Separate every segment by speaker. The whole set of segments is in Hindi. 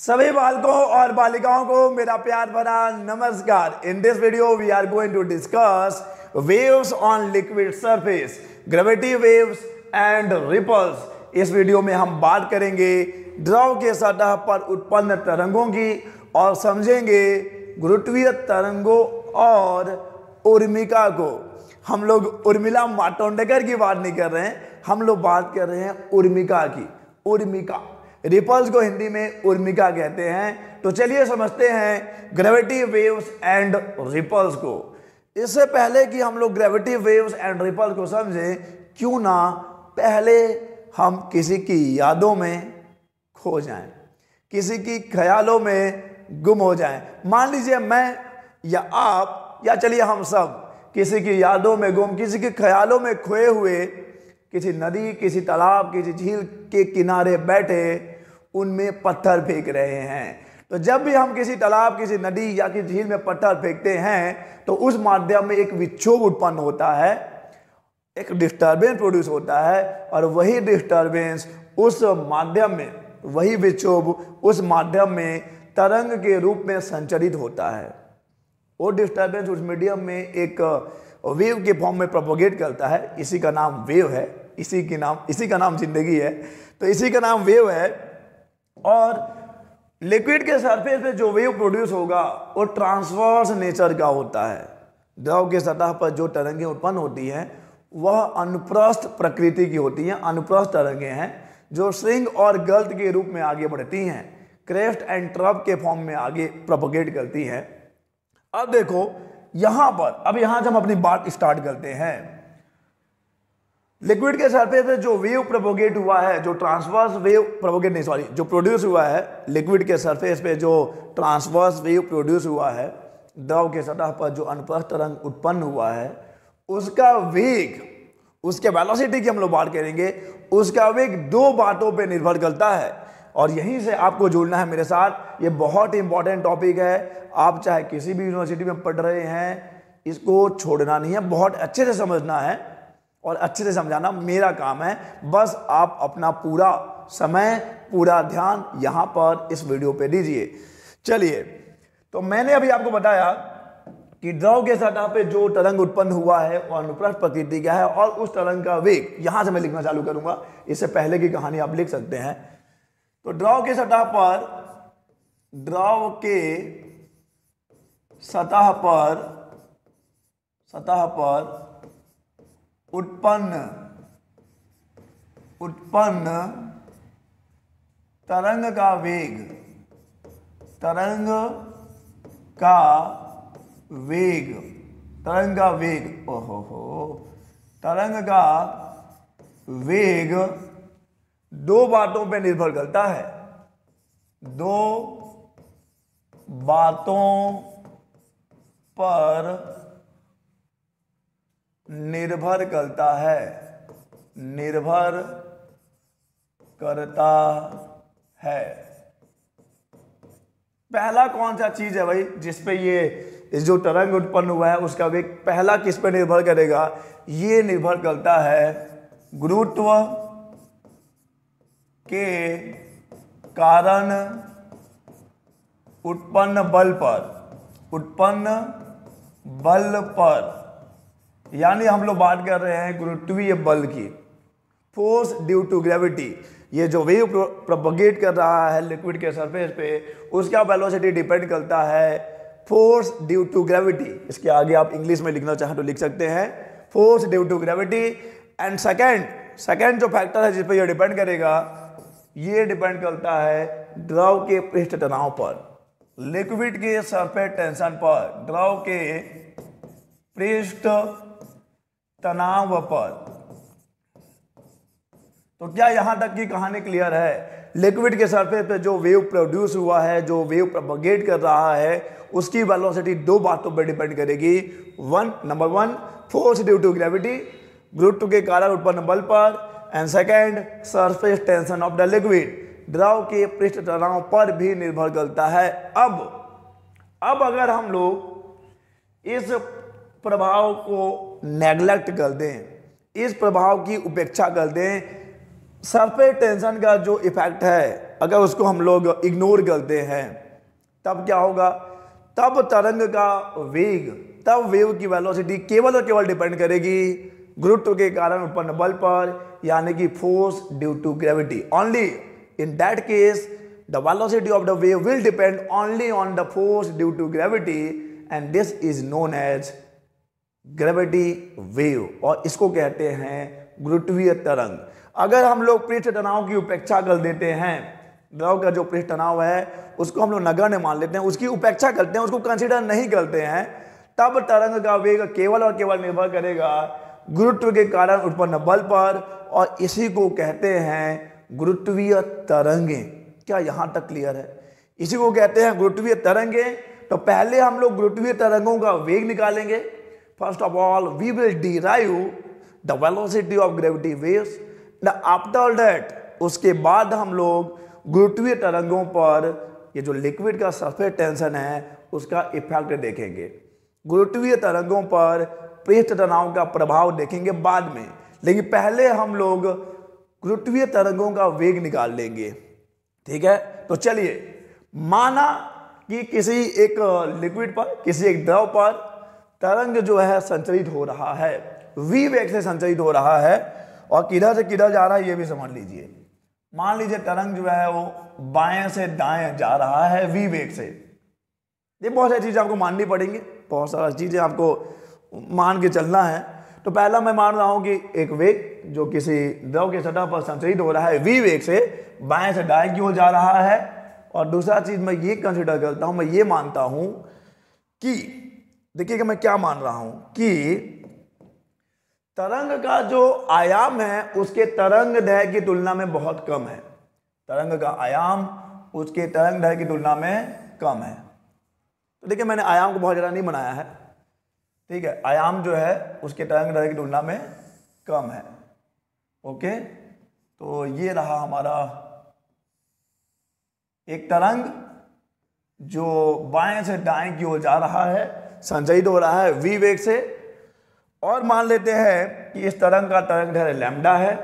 Speaker 1: सभी बालकों और बालिकाओं को मेरा प्यार भरा नमस्कार। In this video we are going to discuss waves on liquid surface gravity waves and ripples इस वीडियो में हम बात करेंगे द्रव के सतह पर उत्पन्न तरंगों की और समझेंगे गुरुत्वीय तरंगों और उर्मिका को। हम लोग उर्मिला माटोंडेकर की बात नहीं कर रहे हैं, हम लोग बात कर रहे हैं उर्मिका की। उर्मिका। रिपल्स को हिंदी में उर्मिका कहते हैं। तो चलिए समझते हैं ग्रेविटी वेव्स एंड रिपल्स को। इससे पहले कि हम लोग ग्रेविटी वेव्स एंड रिपल्स को समझें, क्यों ना पहले हम किसी की यादों में खो जाएँ, किसी की ख्यालों में गुम हो जाएँ। मान लीजिए मैं या आप, या चलिए हम सब, किसी की यादों में गुम, किसी के ख्यालों में खोए हुए, किसी नदी, किसी तालाब, किसी झील के किनारे बैठे उनमें पत्थर फेंक रहे हैं। तो जब भी हम किसी तालाब, किसी नदी या किसी झील में पत्थर फेंकते हैं तो उस माध्यम में एक विक्षोभ उत्पन्न होता है, एक डिस्टर्बेंस प्रोड्यूस होता है, और वही डिस्टर्बेंस उस माध्यम में, वही विक्षोभ उस माध्यम में तरंग के रूप में संचरित होता है। वो डिस्टर्बेंस उस मीडियम में एक वेव के फॉर्म में प्रोपोगेट करता है। इसी का नाम वेव है, इसी के नाम, इसी का नाम ज़िंदगी है। तो इसी का नाम वेव है और लिक्विड के सरफेस पे जो वेव प्रोड्यूस होगा, वो ट्रांसवर्स नेचर का होता है। द्रव के सतह पर जो तरंगें उत्पन्न होती हैं, वह अनुप्रस्थ प्रकृति की होती हैं, अनुप्रस्थ तरंगें हैं, जो श्रिंग और गल्त के रूप में आगे बढ़ती हैं क्रेफ्ट एंड ट्रब के फॉर्म में आगे प्रोपोगेट करती हैं। अब देखो, यहाँ पर, अब यहाँ से हम अपनी बात स्टार्ट करते हैं। लिक्विड के सरफेस पे जो वेव प्रोपोगेट हुआ है, जो ट्रांसवर्स वेव प्रोपोगेट नहीं सॉरी जो प्रोड्यूस हुआ है, लिक्विड के सरफेस पे जो ट्रांसवर्स वेव प्रोड्यूस हुआ है, द्रव के सतह पर जो अनुप्रस्थ तरंग उत्पन्न हुआ है, उसका वेग, उसके वेलोसिटी की हम लोग बात करेंगे, उसका वेग दो बातों पे निर्भर करता है। और यहीं से आपको जुड़ना है मेरे साथ, ये बहुत इंपॉर्टेंट टॉपिक है। आप चाहे किसी भी यूनिवर्सिटी में पढ़ रहे हैं, इसको छोड़ना नहीं है, बहुत अच्छे से समझना है। और अच्छे से समझाना मेरा काम है। बस आप अपना पूरा समय, पूरा ध्यान यहाँ पर इस वीडियो पे दीजिए। चलिए तो मैंने अभी आपको बताया कि द्रव के सतह पे जो तरंग उत्पन्न हुआ है वो अनुप्रस्थ प्रकृति का है और उस तरंग का वेग, यहाँ से मैं लिखना चालू करूँगा। इससे पहले की कहानी आप लिख सकते हैं। तो द्रव के सतह पर द्रव के सतह पर सतह पर उत्पन्न उत्पन्न तरंग का वेग, तरंग का वेग, तरंग का वेग ओहो हो तरंग का वेग दो बातों पर निर्भर करता है। दो बातों पर निर्भर करता है। निर्भर करता है। पहला कौन सा चीज़ है भाई जिसपे ये जो तरंग उत्पन्न हुआ है, उसका वेग पहला किस पे निर्भर करेगा? ये निर्भर करता है गुरुत्व के कारण उत्पन्न बल पर। उत्पन्न बल पर। यानी हम लोग बात कर रहे हैं गुरुत्वीय बल की। फोर्स ड्यू टू ग्रेविटी ये जो वेव प्रोपोगेट कर रहा है लिक्विड के सरफेस पे, उसका वेलोसिटी डिपेंड करता है फोर्स ड्यू टू ग्रेविटी इसके आगे आप इंग्लिश में लिखना चाहें तो लिख सकते हैं। Force due to gravity and second second जो फैक्टर है जिस पर यह डिपेंड करेगा, ये डिपेंड करता है द्रव के पृष्ठ तनाव पर। लिक्विड के सरफेस टेंशन पर, द्रव के पृष्ठ तनाव पर तो क्या यहाँ तक की कहानी क्लियर है? लिक्विड के सरफेस पे जो वेव प्रोड्यूस हुआ है, जो वेव प्रोपोगेट कर रहा है, उसकी वेलोसिटी दो बातों पर डिपेंड करेगी। One, number one, force due to gravity गुरुत्व के कारण उत्पन्न बल पर and second surface tension of the liquid द्रव के पृष्ठ तनाव पर भी निर्भर करता है। अब अब अगर हम लोग इस प्रभाव को नेग्लेक्ट कर दें, इस प्रभाव की उपेक्षा कर दें सरफेस टेंशन का जो इफ़ेक्ट है, अगर उसको हम लोग इग्नोर करते हैं, तब क्या होगा? तब तरंग का वेग, तब वेव की वेलोसिटी केवल और केवल डिपेंड करेगी गुरुत्व के कारण उत्पन्न बल पर, यानी कि force due to gravity only in that case the velocity of the wave will depend only on the force due to gravity and this is known as gravity wave और इसको कहते हैं गुरुत्वीय तरंग। अगर हम लोग पृष्ठ तनाव की उपेक्षा कर देते हैं, द्रव का जो पृष्ठ तनाव है, उसको हम लोग नगण्य मान लेते हैं, उसकी उपेक्षा करते हैं, उसको कंसिडर नहीं करते हैं, तब तरंग का वेग केवल और केवल निर्भर करेगा गुरुत्व के कारण उत्पन्न बल पर, और इसी को कहते हैं गुरुत्वीय तरंगे। क्या यहाँ तक क्लियर है? इसी को कहते हैं गुरुत्वीय तरंगे। तो पहले हम लोग गुरुत्वीय तरंगों का वेग निकालेंगे first of all we will derive the velocity of gravity waves the after that उसके बाद हम लोग गुरुत्वीय तरंगों पर ये जो लिक्विड का सरफेस टेंशन है, उसका इफ़ेक्ट देखेंगे। गुरुत्वीय तरंगों पर पृष्ठ तनाव का प्रभाव देखेंगे बाद में। लेकिन पहले हम लोग गुरुत्वीय तरंगों का वेग निकाल लेंगे। ठीक है? तो चलिए, माना कि किसी एक लिक्विड पर, किसी एक द्रव पर तरंग जो है संचरित हो रहा है। वी वेग से संचरित हो रहा है और किधर से किधर जा रहा है, ये भी समझ लीजिए। मान लीजिए तरंग जो है वो बाएँ से दाएँ जा रहा है वी वेग से। ये बहुत सारी चीज़ें आपको माननी पड़ेंगी, बहुत सारी चीज़ें आपको मान के चलना है। तो पहला मैं मान रहा हूँ कि एक वेग जो किसी द्रव के सतह पर संचरित हो रहा है वी वेग से बाएँ से दाएँ की ओर जा रहा है। और दूसरा चीज़ मैं ये कंसिडर करता हूँ, मैं ये मानता हूँ कि देखिएगा मैं क्या मान रहा हूँ कि तरंग का जो आयाम है, उसके तरंग दह की तुलना में बहुत कम है। तरंग का आयाम उसके तरंग दह की तुलना में कम है। तो देखिए, मैंने आयाम को बहुत ज़्यादा नहीं बनाया है। ठीक है, आयाम जो है, उसके तरंग दर की तुलना में कम है। ओके तो ये रहा हमारा एक तरंग जो बाएँ से दाएँ की ओर जा रहा है। संचयित हो रहा है वी वेग से। और मान लेते हैं कि इस तरंग का तरंग दैर्घ्य लैम्डा है।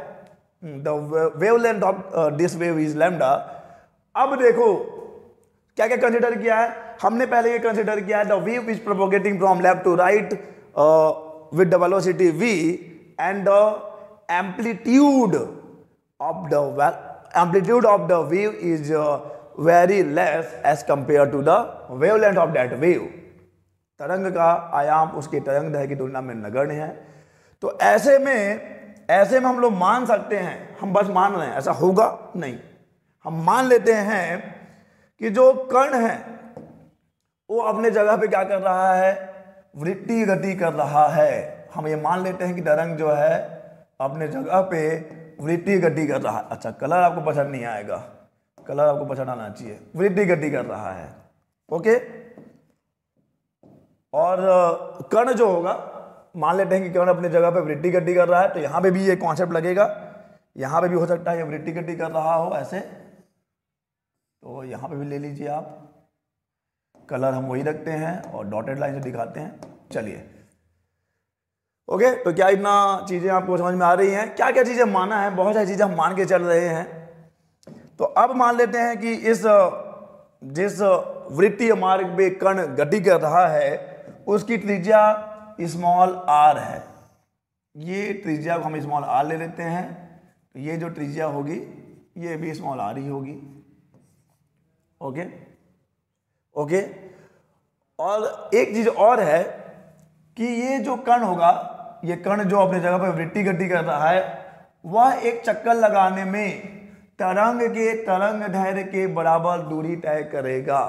Speaker 1: The wavelength of this wave is lambda अब देखो क्या क्या कंसिडर किया है? हमने पहले ये कंसिडर किया है the wave is propagating from left to right with the velocity v and the amplitude of the amplitude of the wave is very less as compare to the wavelength of that wave तरंग का आयाम उसके तरंग दह की तुलना में नगण्य है। तो ऐसे में ऐसे में हम लोग मान सकते हैं, हम बस मान रहे हैं, ऐसा होगा नहीं। हम मान लेते हैं कि जो कर्ण है, वो अपने जगह पे क्या कर रहा है, वृत्ति गति कर रहा है। हम ये मान लेते हैं कि तरंग जो है, अपने जगह पे वृत्ति गति कर रहा है। अच्छा कलर आपको पसंद नहीं आएगा। कलर आपको पसंद आना चाहिए। वृत्ति गति कर रहा है। ओके? और कर्ण जो होगा, मान लेते हैं कि कर्ण अपने जगह पे वृद्धि गड्ढी कर रहा है तो यहाँ पे भी ये कॉन्सेप्ट लगेगा। यहाँ पे भी हो सकता है ये वृत्ति गति कर रहा हो, ऐसे। तो यहाँ पे भी ले लीजिए आप। कलर हम वही रखते हैं और डॉटेड लाइन से दिखाते हैं। चलिए। ओके तो क्या इतना चीज़ें आपको समझ में आ रही हैं? क्या क्या चीज़ें माना है? बहुत सारी चीज़ें हम मान के चल रहे हैं। तो अब मान लेते हैं कि इस, जिस वृत्तीय मार्ग पे कर्ण गति कर रहा है उसकी त्रिज्या स्मॉल आर है। ये त्रिज्या को हम स्मॉल आर ले लेते हैं। तो ये जो त्रिज्या होगी, ये भी स्मॉल आर ही होगी। ओके ओके और एक चीज़ और है कि ये जो कण होगा, ये कण जो अपने जगह पर वृत्ति गति कर रहा है, वह एक चक्कर लगाने में तरंग के तरंग धैर्य के बराबर दूरी तय करेगा।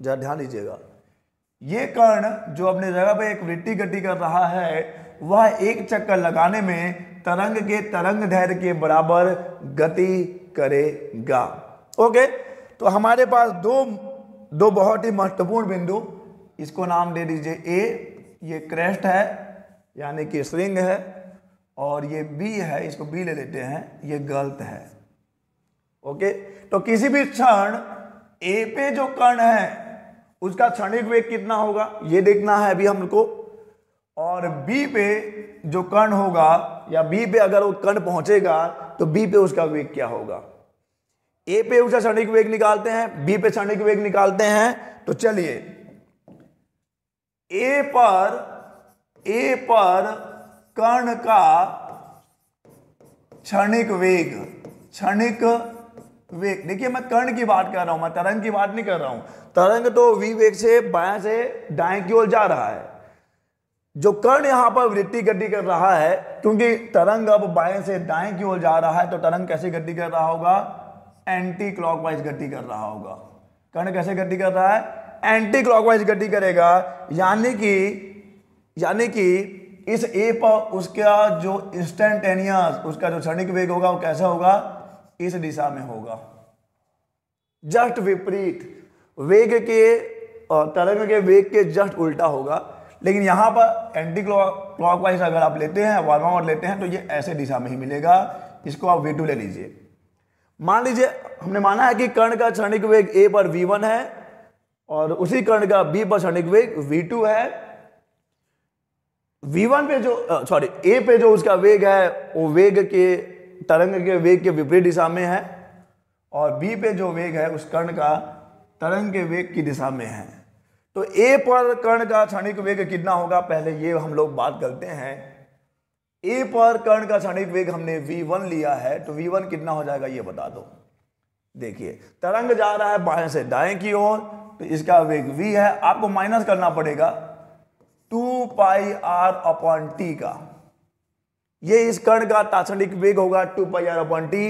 Speaker 1: जरा ध्यान दीजिएगा। ये कर्ण जो अपने जगह पर एक वृत्ति गति कर रहा है, वह एक चक्कर लगाने में तरंग के तरंग धैर्य के बराबर गति करेगा। ओके? तो हमारे पास दो दो बहुत ही महत्वपूर्ण बिंदु, इसको नाम दे दीजिए ए ये क्रेस्ट है, यानी कि स्ट्रिंग है, और ये बी है, इसको बी ले लेते हैं, ये गलत है। ओके? तो किसी भी क्षण ए पे जो कर्ण है उसका क्षणिक वेग कितना होगा, ये देखना है अभी हमको। और बी पे जो कर्ण होगा, या बी पे अगर वो कर्ण पहुंचेगा तो बी पे उसका वेग क्या होगा? ए पे उसका क्षणिक वेग निकालते हैं बी पे क्षणिक वेग निकालते हैं तो चलिए। ए पर ए पर कर्ण का क्षणिक वेग, क्षणिक वेग देखिए मैं कर्ण की बात कर रहा हूँ, मैं तरंग की बात नहीं कर रहा हूँ। तरंग तो वी वेग से बाया से दाएँ की ओर जा रहा है। जो कर्ण यहाँ पर वृत्ति गति कर रहा है, क्योंकि तरंग अब बाएँ से दाएँ की ओर जा रहा है तो तरंग कैसे गति कर रहा होगा? एंटी क्लॉकवाइज गति कर रहा होगा। कर्ण कैसे गति कर रहा है? एंटी क्लॉकवाइज गति करेगा। यानी कि यानी कि इस ए पर उसका जो इंस्टेंटेनियस उसका जो क्षणिक वेग होगा, वो कैसा होगा? इस दिशा में होगा। जस्ट विपरीत, वेग के तरंग के वेग के जस्ट उल्टा होगा। लेकिन यहाँ पर एंटी क्लॉकवाइज अगर आप लेते हैं वार्मावर लेते हैं तो ये ऐसे दिशा में ही मिलेगा इसको आप वे ले लीजिए। मान लीजिए, हमने माना है कि कर्ण का क्षणिक वेग ए पर वी वन है, और उसी कर्ण का बी पर क्षणिक वेग v2 है। V1 पे जो सॉरी a पे जो उसका वेग है, वो वेग के तरंग के वेग के विपरीत दिशा में है और बी पे जो वेग है उस कर्ण का तरंग के वेग की दिशा में है। तो a पर कर्ण का क्षणिक वेग कितना होगा? पहले ये हम लोग बात करते हैं। ए पर कर्ण का क्षणिक वेग हमने v1 लिया है तो v1 कितना हो जाएगा ये बता दो। देखिए, तरंग जा रहा है बाएँ से दाएँ की ओर तो इसका वेग v है। आपको माइनस करना पड़ेगा। Two pi r upon t का। ये इस कर्ण का ताक्षणिक वेग होगा two pi r upon t.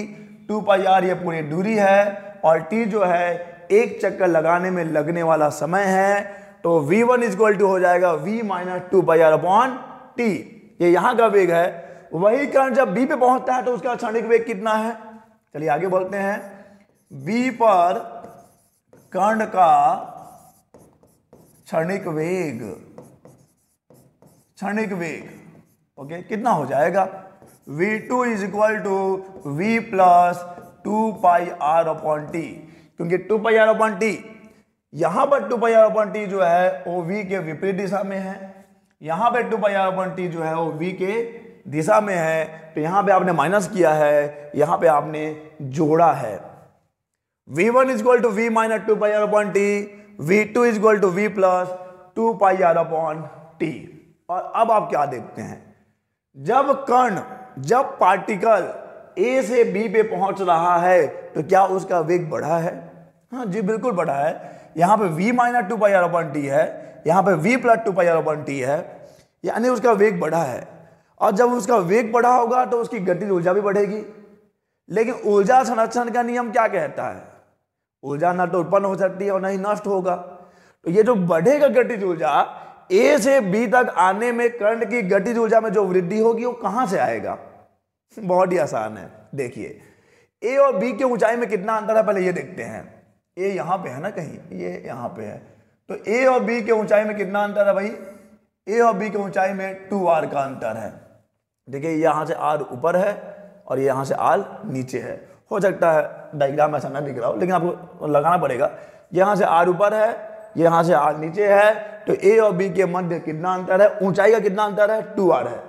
Speaker 1: Two pi r ये पूरी दूरी है और टी जो है, एक चक्कर लगाने में लगने वाला समय है। तो v1 वन इजक्वल टू हो जाएगा v minus two pi r upon t. ये यहाँ का वेग है। वही कर्ण जब बी पे पहुँचता है तो उसका क्षणिक वेग कितना है? चलिए आगे बोलते हैं। बी पर कर्ण का क्षणिक वेग क्षणिक वेग। ओके कितना हो जाएगा? V2 two is equal to v plus two pi r upon t क्योंकि two pi r upon t यहाँ पर two pi r upon t जो है, वो v के विपरीत दिशा में है। यहाँ पे two pi r one t जो है, वो वी के दिशा में है। तो यहाँ पे आपने माइनस किया है, यहाँ पे आपने जोड़ा है। V one is equal to v minus two pi r upon t v two is equal to v plus two pi r upon t और अब आप क्या देखते हैं? जब कर्ण, जब पार्टिकल ए से बी पे पहुँच रहा है तो क्या उसका वेग बढ़ा है? हाँ जी, बिल्कुल बढ़ा है। यहाँ पे v minus two pi r t है। यहाँ पे v plus two pi r t है। यानी उसका वेग बढ़ा है। और जब उसका वेग बढ़ा होगा तो उसकी गतिज ऊर्जा भी बढ़ेगी। लेकिन ऊर्जा संरक्षण का नियम क्या कहता है? ऊर्जा न तो उत्पन्न हो सकती है और न ही नष्ट होगा। तो ये जो बढ़ेगा गतिज ऊर्जा ए से बी तक आने में कर्ण की गतिज ऊर्जा में जो वृद्धि होगी, वो कहाँ से आएगा? बहुत ही आसान है। देखिए ए और बी के ऊंचाई में कितना अंतर है, पहले ये देखते हैं। ए यहाँ पे है ना कहीं? ये यहाँ पे है। तो ए और बी के ऊंचाई में कितना अंतर है भाई? ए और बी के ऊंचाई में टू आर का अंतर है। देखिए, यहाँ से आर ऊपर है और यहाँ से आर नीचे है। हो सकता है डायग्राम ऐसा ना दिख रहा हो, लेकिन आपको लगाना पड़ेगा। यहाँ से आर ऊपर है यहाँ से आर नीचे है तो ए और बी के मध्य कितना अंतर है? ऊंचाई का कितना अंतर है? टू आर है।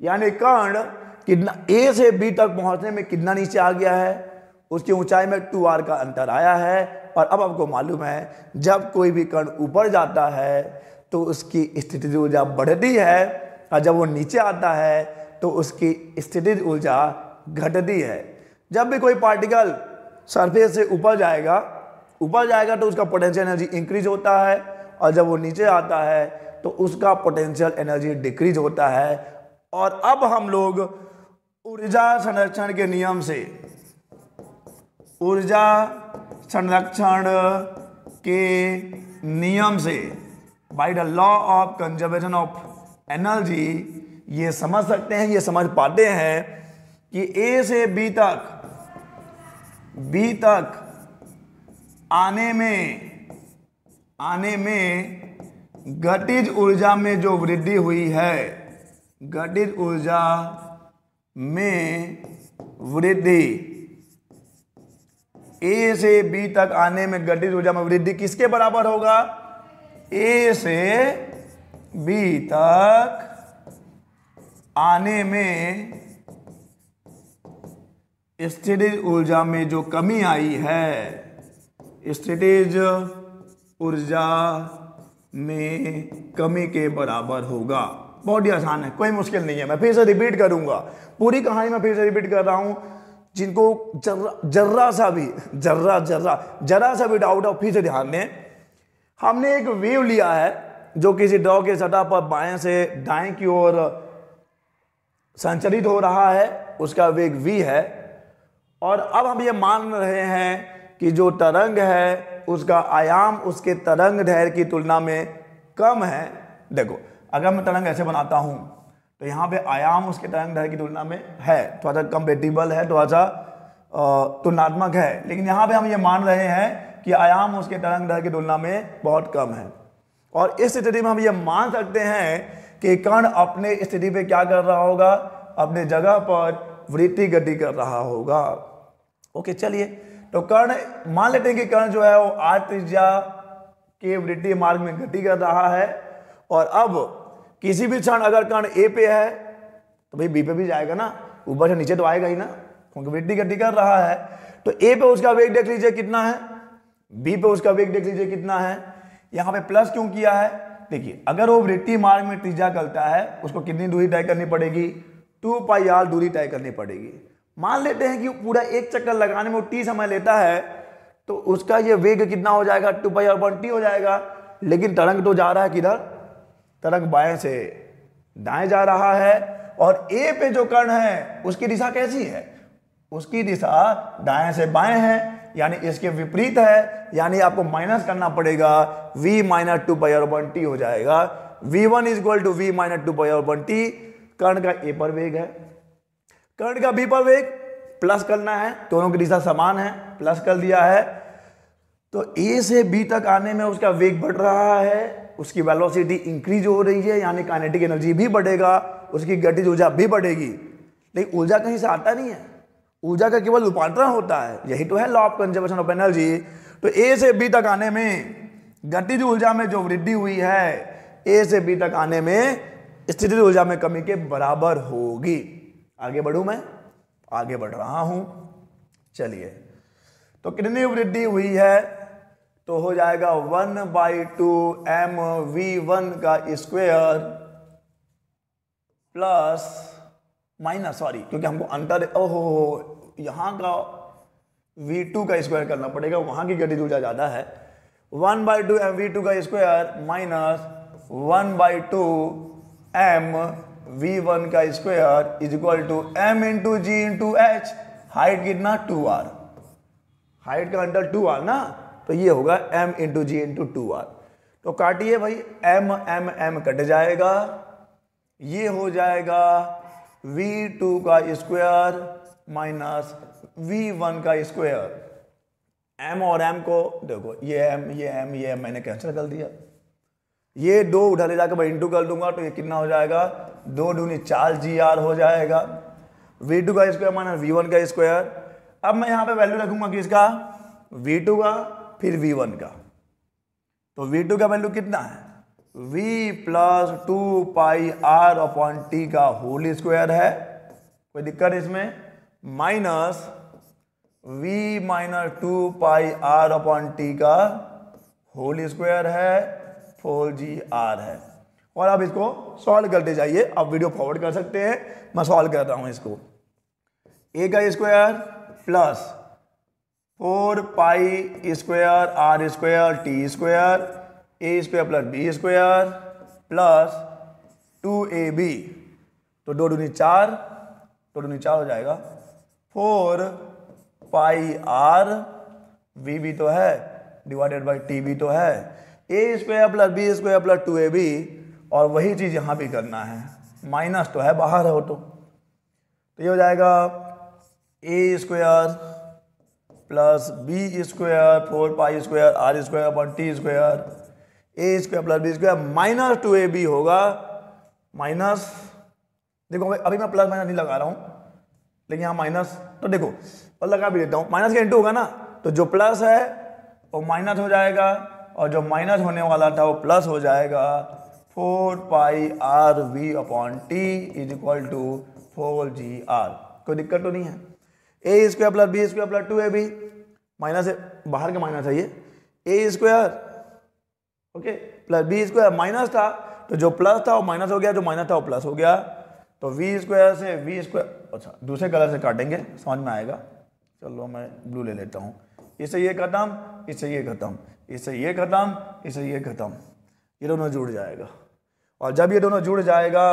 Speaker 1: यानी कर्ण कितना ए से बी तक पहुँचने में कितना नीचे आ गया है? उसकी ऊंचाई में टू आर का अंतर आया है। और अब आपको मालूम है, जब कोई भी कण ऊपर जाता है तो उसकी स्थिति ऊर्जा बढ़ती है। और जब वो नीचे आता है तो उसकी स्थिति ऊर्जा घटती है। जब भी कोई पार्टिकल सरफेस से ऊपर जाएगा ऊपर जाएगा तो उसका पोटेंशियल एनर्जी इंक्रीज होता है और जब वो नीचे आता है तो उसका पोटेंशियल एनर्जी डिक्रीज होता है। और अब हम लोग ऊर्जा संरक्षण के नियम से, ऊर्जा संरक्षण के नियम से by the law of conservation of energy ये समझ सकते हैं, ये समझ पाते हैं कि ए से बी तक बी तक आने में आने में गतिज ऊर्जा में जो वृद्धि हुई है, गतिज ऊर्जा में वृद्धि। ए से बी तक आने में गतिज ऊर्जा में वृद्धि किसके बराबर होगा? ए से बी तक आने में स्थिर ऊर्जा में जो कमी आई है स्थितिज ऊर्जा में कमी के बराबर होगा। बहुत ही आसान है, कोई मुश्किल नहीं है। मैं फिर से रिपीट करूँगा। पूरी कहानी मैं फिर से रिपीट कर रहा हूँ। जिनको जर्रा जर्रा सा भी, जर्रा जर्रा जरा सा भी डाउट फिर से ध्यान दें। हमने एक वेव लिया है, जो किसी ड्रॉ के सतह पर बाएँ से दाएँ की ओर संचरित हो रहा है। उसका वेग v है। और अब हम ये मान रहे हैं कि जो तरंग है, उसका आयाम उसके तरंग ढेर की तुलना में कम है। देखो, अगर मैं तरंग ऐसे बनाता हूँ तो यहाँ पे आयाम उसके तरंग ढेर की तुलना में है। थोड़ा सा कंपेटिबल है, थोड़ा सा तुलनात्मक है। लेकिन यहाँ पे हम ये मान रहे हैं कि आयाम उसके तरंग ढेर की तुलना में बहुत कम है। और इस स्थिति में हम ये मान सकते हैं कि कण अपने स्थिति पे क्या कर रहा होगा, अपने जगह पर वृत्ति गति कर रहा होगा। ओके, चलिए तो कर्ण, मान लेते हैं कि कर्ण जो है वो आठ त्रिज्या के वृत्तीय मार्ग में गति कर रहा है, और अब किसी भी क्षण अगर कर्ण ए पे है तो भाई बी पे भी जाएगा ना। ऊपर से नीचे तो आएगा ही ना, क्योंकि वृद्धि गति कर रहा है। तो ए पे उसका वेग देख लीजिए कितना है बी पे उसका वेग देख लीजिए कितना है। यहाँ पे प्लस क्यों किया है? देखिए, अगर वो वृत्ति मार्ग में त्रिज्या करता है, उसको कितनी दूरी तय करनी पड़ेगी? टू पाई आर दूरी तय करनी पड़ेगी। मान लेते हैं कि पूरा एक चक्कर लगाने में टी समय लेता है तो उसका ये वेग कितना हो जाएगा? टू पाई आर टी हो जाएगा। लेकिन तरंग तो जा रहा है किधर? तरंग बाएँ से दाएँ जा रहा है और ए पे जो कर्ण है, उसकी दिशा कैसी है? उसकी दिशा दाएँ से बाएँ है, यानी इसके विपरीत है, यानी आपको माइनस करना पड़ेगा। V minus two pi one t हो जाएगा। V one is equal to v minus two pi one t कर्ण का ए पर वेग है। कर्ण का बी पर वेग प्लस करना है, दोनों की दिशा समान है, प्लस कर दिया है। तो ए से बी तक आने में उसका वेग बढ़ रहा है, उसकी वेलोसिटी इंक्रीज हो रही है, यानी काइनेटिक एनर्जी भी बढ़ेगा, उसकी गतिज ऊर्जा भी बढ़ेगी। लेकिन ऊर्जा कहीं से आता नहीं है। ऊर्जा का केवल रूपांतरण होता है, यही तो है law of conservation of energy तो ए से बी तक आने में गतिज ऊर्जा में जो वृद्धि हुई है ए से बी तक आने में स्थिति ऊर्जा में कमी के बराबर होगी। आगे बढ़ू मैं? आगे बढ़ रहा हूँ। चलिए। तो कितनी वृद्धि हुई है? तो हो जाएगा one by two m v one का स्क्वेयर प्लस माइनस, सॉरी, क्योंकि हमको अंतर, ओहो हो यहाँ का v2 का स्क्वायर करना पड़ेगा, वहाँ की गति ऊर्जा ज़्यादा है। One by two m v two का square minus one by two m v one का square is equal to m into g into h height कितना? टू आर हाइट का अंडर टू आर ना? तो ये होगा m into g into two r तो काटिए भाई एम एम एम कट जाएगा। ये हो जाएगा v टू का स्क्वायर माइनस वी वन का स्क्वायर m और m को, देखो, ये m ये m ये m मैंने कैंसिल कर दिया। ये दो उठा ले जाकर मैं इंटू कर दूँगा तो ये कितना हो जाएगा? दो दूनी चार जी आर हो जाएगा। वी टू का स्क्वायर माइनस वी वन का स्क्वायर अब मैं यहाँ पे वैल्यू रखूँगा किसका? वी टू का, फिर वी वन का। तो वी टू का वैल्यू कितना है? V plus two pi r upon t का होल स्क्वायर है। कोई दिक्कत इसमें? Minus v minus two pi r upon t का होल स्क्वायर है। फोर जी आर है। और आप इसको सॉल्व करते जाइए। आप वीडियो फॉरवर्ड कर सकते हैं। मैं सॉल्व कर रहा हूँ इसको। ए का square plus four pi square r square t square a square plus b square plus two a b तो दो दूनी चार, दो दूनी चार हो जाएगा। फोर पाई आर वी भी तो है डिवाइडेड बाई टी भी तो है। A square plus b square plus two a b और वही चीज़ यहाँ भी करना है। माइनस तो है बाहर है वो तो। तो ये हो जाएगा a square plus b square four pi square r square upon t square a square plus b square minus two a b होगा। माइनस देखो अभी मैं प्लस माइनस नहीं लगा रहा हूँ, लेकिन यहाँ माइनस तो देखो और लगा भी देता हूँ। माइनस का इंटू होगा ना तो जो प्लस है, वो माइनस हो जाएगा, और जो माइनस होने वाला था, वो प्लस हो जाएगा। Four pi r v upon t is equal to four g r. कोई दिक्कत तो नहीं है? A square plus b square plus two a b minus बाहर का माइनस है ये। A square okay plus b square minus था तो जो प्लस था वो माइनस हो गया, जो माइनस था वो प्लस हो गया। तो वी स्क्वायर से वी स्क्वायर अच्छा दूसरे कलर से काटेंगे, समझ में आएगा। चलो मैं ब्लू ले लेता हूँ। इससे ये खत्म, इससे ये खत्म, इससे ये खत्म, इससे ये खत्म। ये दोनों जुड़ जाएगा। और जब ये दोनों जुड़ जाएगा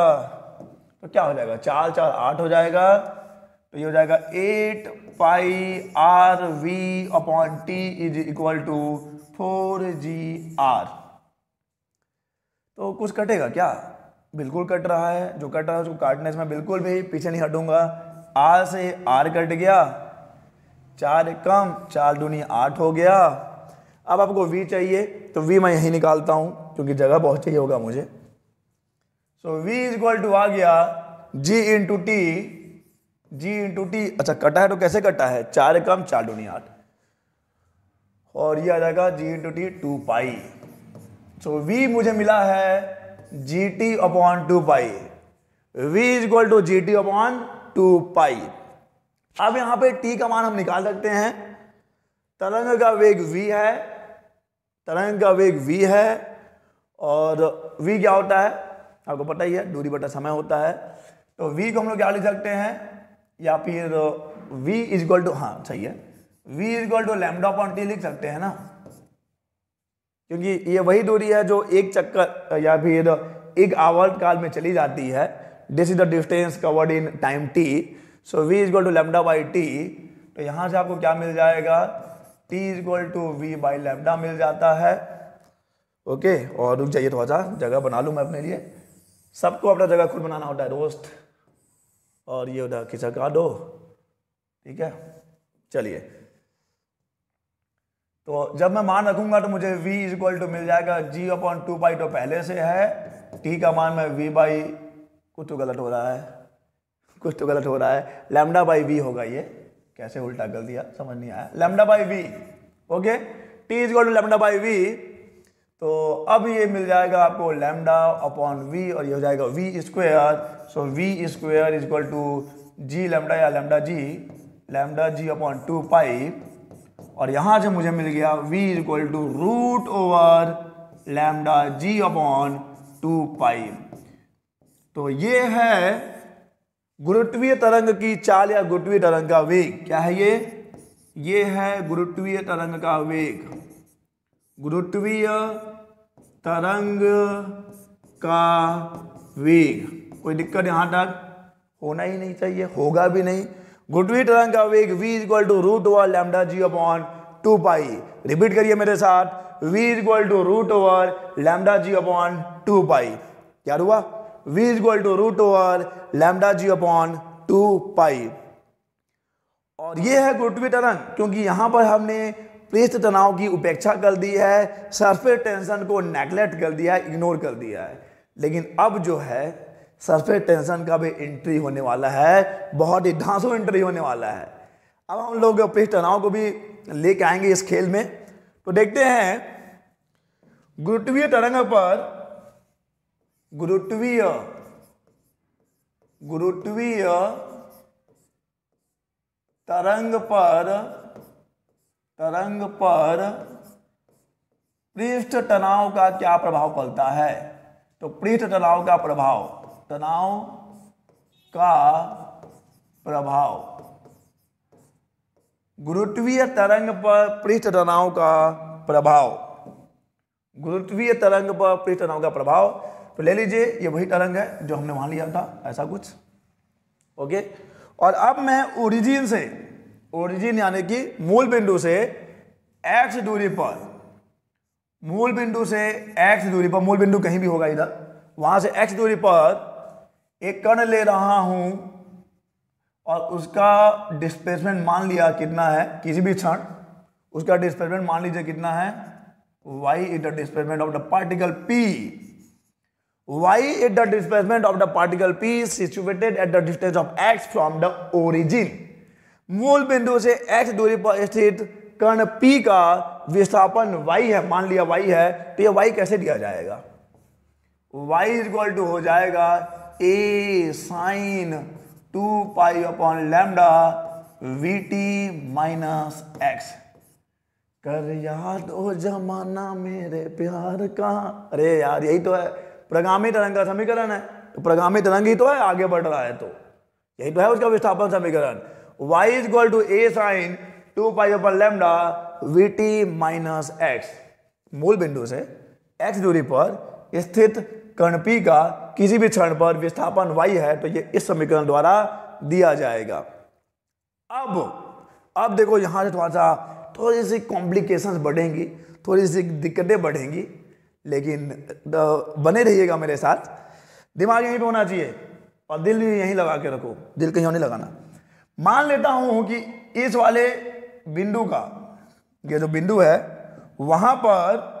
Speaker 1: तो क्या हो जाएगा? चार चार, आठ हो जाएगा। तो ये हो जाएगा eight pi r v upon t is equal to four g r तो कुछ कटेगा क्या? बिल्कुल कट रहा है। जो कट रहा है, उसको काटने से मैं बिल्कुल भी पीछे नहीं हटूँगा। आर से आर कट गया। चार कम, चार दूनी आठ हो गया। अब आपको वी चाहिए तो वी मैं यही निकालता हूँ, क्योंकि जगह बहुत चाहिए होगा मुझे। So v is equal to आ गया g into t g into t अच्छा कटा है तो कैसे कटा है? चार कम चार दूनी आठ। और ये आ जाएगा g into t two pi so v मुझे मिला है g t upon two pi v is equal to g t upon two pi अब यहाँ पे टी का मान हम निकाल सकते हैं। तरंग का वेग v है। तरंग का वेग v है। और v क्या होता है? आपको पता ही है दूरी बटा समय होता है। तो v को हम लोग क्या लिख सकते हैं? या फिर v इज़ इक्वल टू हाँ सही है। V is equal to lambda upon t लिख सकते हैं ना? क्योंकि ये वही दूरी है जो एक चक्कर या फिर एक आवर्त काल में चली जाती है। This is the distance covered in time t so v is equal to lambda by t तो यहाँ से आपको क्या मिल जाएगा? T is equal to v by lambda मिल जाता है। ओके okay, और रुक जाइए थोड़ा सा जगह बना लूँ मैं अपने लिए। सबको अपना जगह खुद बनाना होता है, दोस्त। और ये उधर खिंचा दो। ठीक है? चलिए। तो जब मैं मान रखूँगा तो मुझे v इक्वल टू मिल जाएगा। G अपॉन टू बाई तो पहले से है। T का मान में v बाई कुछ तो गलत हो रहा है। कुछ तो गलत हो रहा है। लैमडा बाई वी होगा ये। कैसे उल्टा कर दिया? समझ नहीं आया। Lambda by v okay t is to lambda by v तो अब ये मिल जाएगा आपको लैमडा अपॉन वी और ये हो जाएगा v square so v square is equal to g lambda या lambda g lambda g upon two pi और यहाँ से मुझे मिल गया v is equal to root over lambda g upon two pi तो ये है गुरुत्वीय तरंग की चाल या गुरुत्वीय तरंग का वेग। क्या है ये? ये है गुरुत्वीय तरंग का वेग। गुरुत्वीय तरंग का वेग। कोई दिक्कत यहाँ तक होना ही नहीं चाहिए, होगा भी नहीं। गुरुत्वीय तरंग का वेग v equal to root over lambda g upon two pi repeat करिए मेरे साथ। V equal to root over lambda g upon two pi क्या हुआ? V equal to root over lambda g upon two pi और ये है गुरुत्वीय तरंग, क्योंकि यहाँ पर हमने पृष्ठ तनाव की उपेक्षा कर दी है सरफेस टेंशन को नेग्लेक्ट कर दिया है इग्नोर कर दिया है। लेकिन अब जो है सरफेस टेंशन का भी एंट्री होने वाला है, बहुत ही ढांसू एंट्री होने वाला है। अब हम लोग पृष्ठ तनाव को भी लेके आएँगे इस खेल में। तो देखते हैं, गुरुत्वीय तरंग पर, गुरुत्वीय गुरुत्वीय तरंग पर तरंग पर पृष्ठ तनाव का क्या प्रभाव पड़ता है? तो पृष्ठ तनाव का प्रभाव, तनाव का प्रभाव। गुरुत्वीय तरंग पर पृष्ठ तनाव का प्रभाव। गुरुत्वीय तरंग पर पृष्ठ तनाव का प्रभाव तो ले लीजिए, ये वही तरंग है जो हमने वहाँ लिया था, ऐसा कुछ। ओके? और अब मैं ओरिजिन से ओरिजिन यानी कि मूल बिंदु से एक्स दूरी पर। मूल बिंदु से एक्स दूरी पर, मूल बिंदु कहीं भी होगा इधर। वहाँ से एक्स दूरी पर एक कण ले रहा हूँ और उसका डिस्प्लेसमेंट मान लिया कितना है, किसी भी क्षण, उसका डिस्प्लेसमेंट मान लीजिए कितना है, y is the displacement of the particle p y is the displacement of the particle p situated at the distance of x from the origin मूल बिंदु से x दूरी पर स्थित कर्ण पी का विस्थापन वाई है, मान लिया वाई है तो ये वाई कैसे दिया जाएगा? इज़ इक्वल टू हो जाएगा a sine two pi upon lambda v t minus x कर याद हो जमाना मेरे प्यार का। अरे यार, यही तो है। प्रगामी तरंग का समीकरण है। तो प्रगामी तरंग ही तो है, आगे बढ़ रहा है तो। यही तो है उसका विस्थापन समीकरण। Y is equal to a sine two pi over lambda v t minus x मूल बिंदु से x दूरी पर स्थित कण P का किसी भी क्षण पर विस्थापन y है तो ये इस समीकरण द्वारा दिया जाएगा। अब अब देखो यहाँ से थोड़ा सा, थोड़ी सी कॉम्प्लिकेशंस बढ़ेंगी, थोड़ी सी दिक्कतें बढ़ेंगी, लेकिन बने रहिएगा मेरे साथ। दिमाग यहीं पे होना चाहिए, और दिल भी यहीं लगा के रखो। दिल कहीं और नहीं लगाना। मान लेता हूँ कि इस वाले बिंदु का, ये जो बिंदु है, वहाँ पर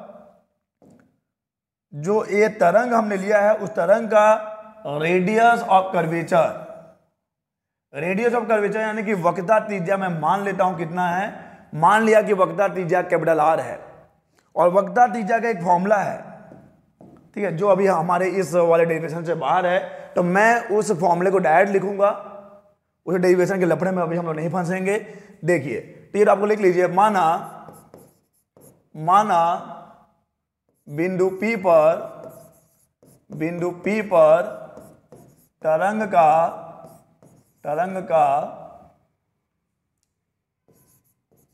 Speaker 1: जो ये तरंग हमने लिया है, उस तरंग का radius of curvature radius of curvature यानी कि वक्ता त्रिज्या मैं मान लेता हूँ कितना है, मान लिया कि वक्ता त्रिज्या कैपिटल आर है, और वक्ता त्रिज्या का एक फॉर्मूला है, ठीक है, जो अभी हमारे इस वाले डेरिवेशन से बाहर है तो मैं उस फॉर्मूले को डायरेक्ट लिखूँगा उस डेरिवेशन के लफड़े में अभी हम लोग नहीं फंसेंगे। देखिए तो ये आपको लिख लीजिए, माना माना बिंदु P पर, बिंदु P पर तरंग का तरंग का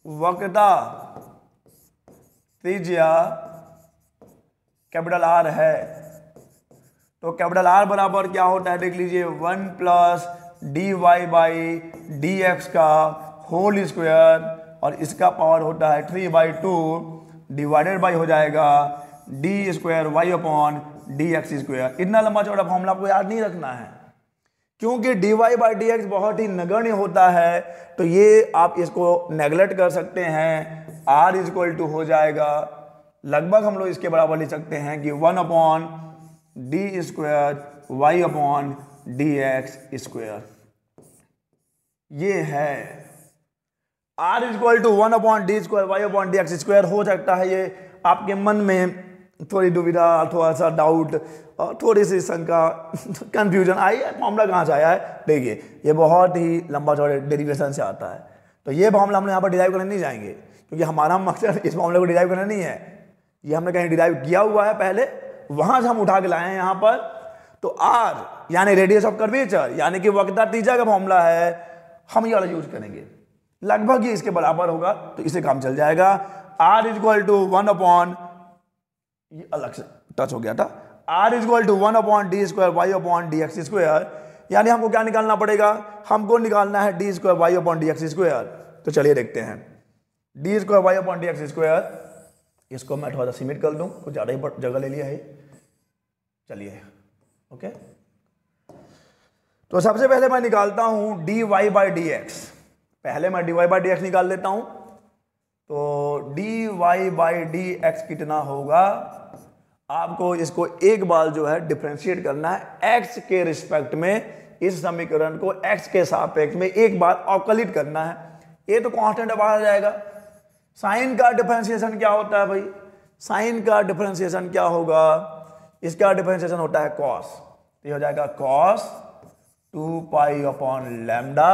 Speaker 1: वक्रता त्रिज्या कैपिटल आर है। तो कैपिटल आर बराबर क्या होता है, देख लीजिए, one plus d y by d x का होल स्क्वायर और इसका पावर होता है three by two divided by हो जाएगा d square y upon d x square इतना लंबा चौड़ा फॉर्मूला आपको याद नहीं रखना है। क्योंकि d y by d x बहुत ही नगण्य होता है तो ये आप इसको नेगलेक्ट कर सकते हैं। आर इज़ इक्वल टू हो जाएगा। लगभग हम लोग इसके बराबर लिख सकते हैं कि one upon d square y upon d x square ये है। R is equal to one upon d square y upon d x square हो सकता है ये। आपके मन में थोड़ी दुविधा, थोड़ा सा डाउट थोड़ी सी शंका कंफ्यूजन आई है। मामला कहाँ से आया है? देखिए, ये बहुत ही लंबा चौड़े डेरिवेशन से आता है। तो ये मामला हम यहाँ पर डिराइव करने नहीं जाएँगे, क्योंकि हमारा मकसद इस मामले को डिराइव करना नहीं है। ये हमने कहीं डिराइव किया हुआ है पहले, वहाँ से हम उठा के लाए हैं यहाँ पर। तो आर यानी रेडियस ऑफ़ कर्वेचर यानी कि वक्ता तीजा का मामला है। हम ये वाला यूज़ करेंगे। लगभग ये इसके बराबर होगा तो इसे काम चल जाएगा। R is equal to one upon ये अलग से टच हो गया था। R is equal to one upon d square y upon d x square यानी हमको क्या निकालना पड़ेगा? हमको निकालना है d square y upon d x square तो चलिए देखते हैं। D square y upon d x square इसको मैं थोड़ा सा सीमिट कर दूँ। कुछ ज़्यादा ही जगह ले लिया है। चलिए ओके तो सबसे पहले मैं निकालता हूँ d y by d x पहले मैं d y by d x निकाल लेता हूँ। तो d y by d x कितना होगा? आपको इसको एक बार जो है डिफ्रेंशिएट करना है। एक्स के रिस्पेक्ट में, इस समीकरण को एक्स के सापेक्ष में एक बार अवकलित करना है। ये तो कांस्टेंट बाहर आ जाएगा। साइन का डिफ्रेंशिएशन क्या होता है भाई? साइन का डिफ्रेंशिएशन क्या होगा? इसका डिफ्रेंशिएशन होता है कॉस तो ये हो जाएगा cos two pi upon lambda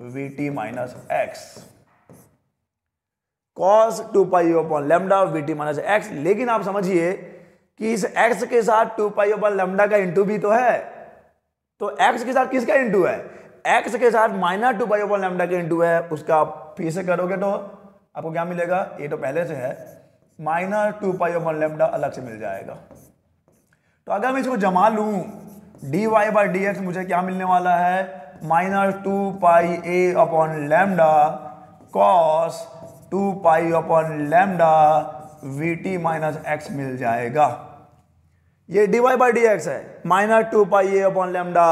Speaker 1: v t minus x cos two pi upon lambda v t minus x लेकिन आप समझिए कि इस एक्स के साथ टू पाई ओवर लेमडा का इंटू भी तो है। तो एक्स के साथ किसका इंटू है? एक्स के साथ minus two pi over lambda का इंटू है। उसका आप फिर से करोगे तो आपको क्या मिलेगा? ये तो पहले से है। Minus two pi over lambda अलग से मिल जाएगा। तो अगर मैं इसको जमा लू d y by d x मुझे क्या मिलने वाला है? Minus two pi a upon lambda cos two pi upon lambda v t minus x मिल जाएगा। ये d y by d x है। Minus two pi a upon lambda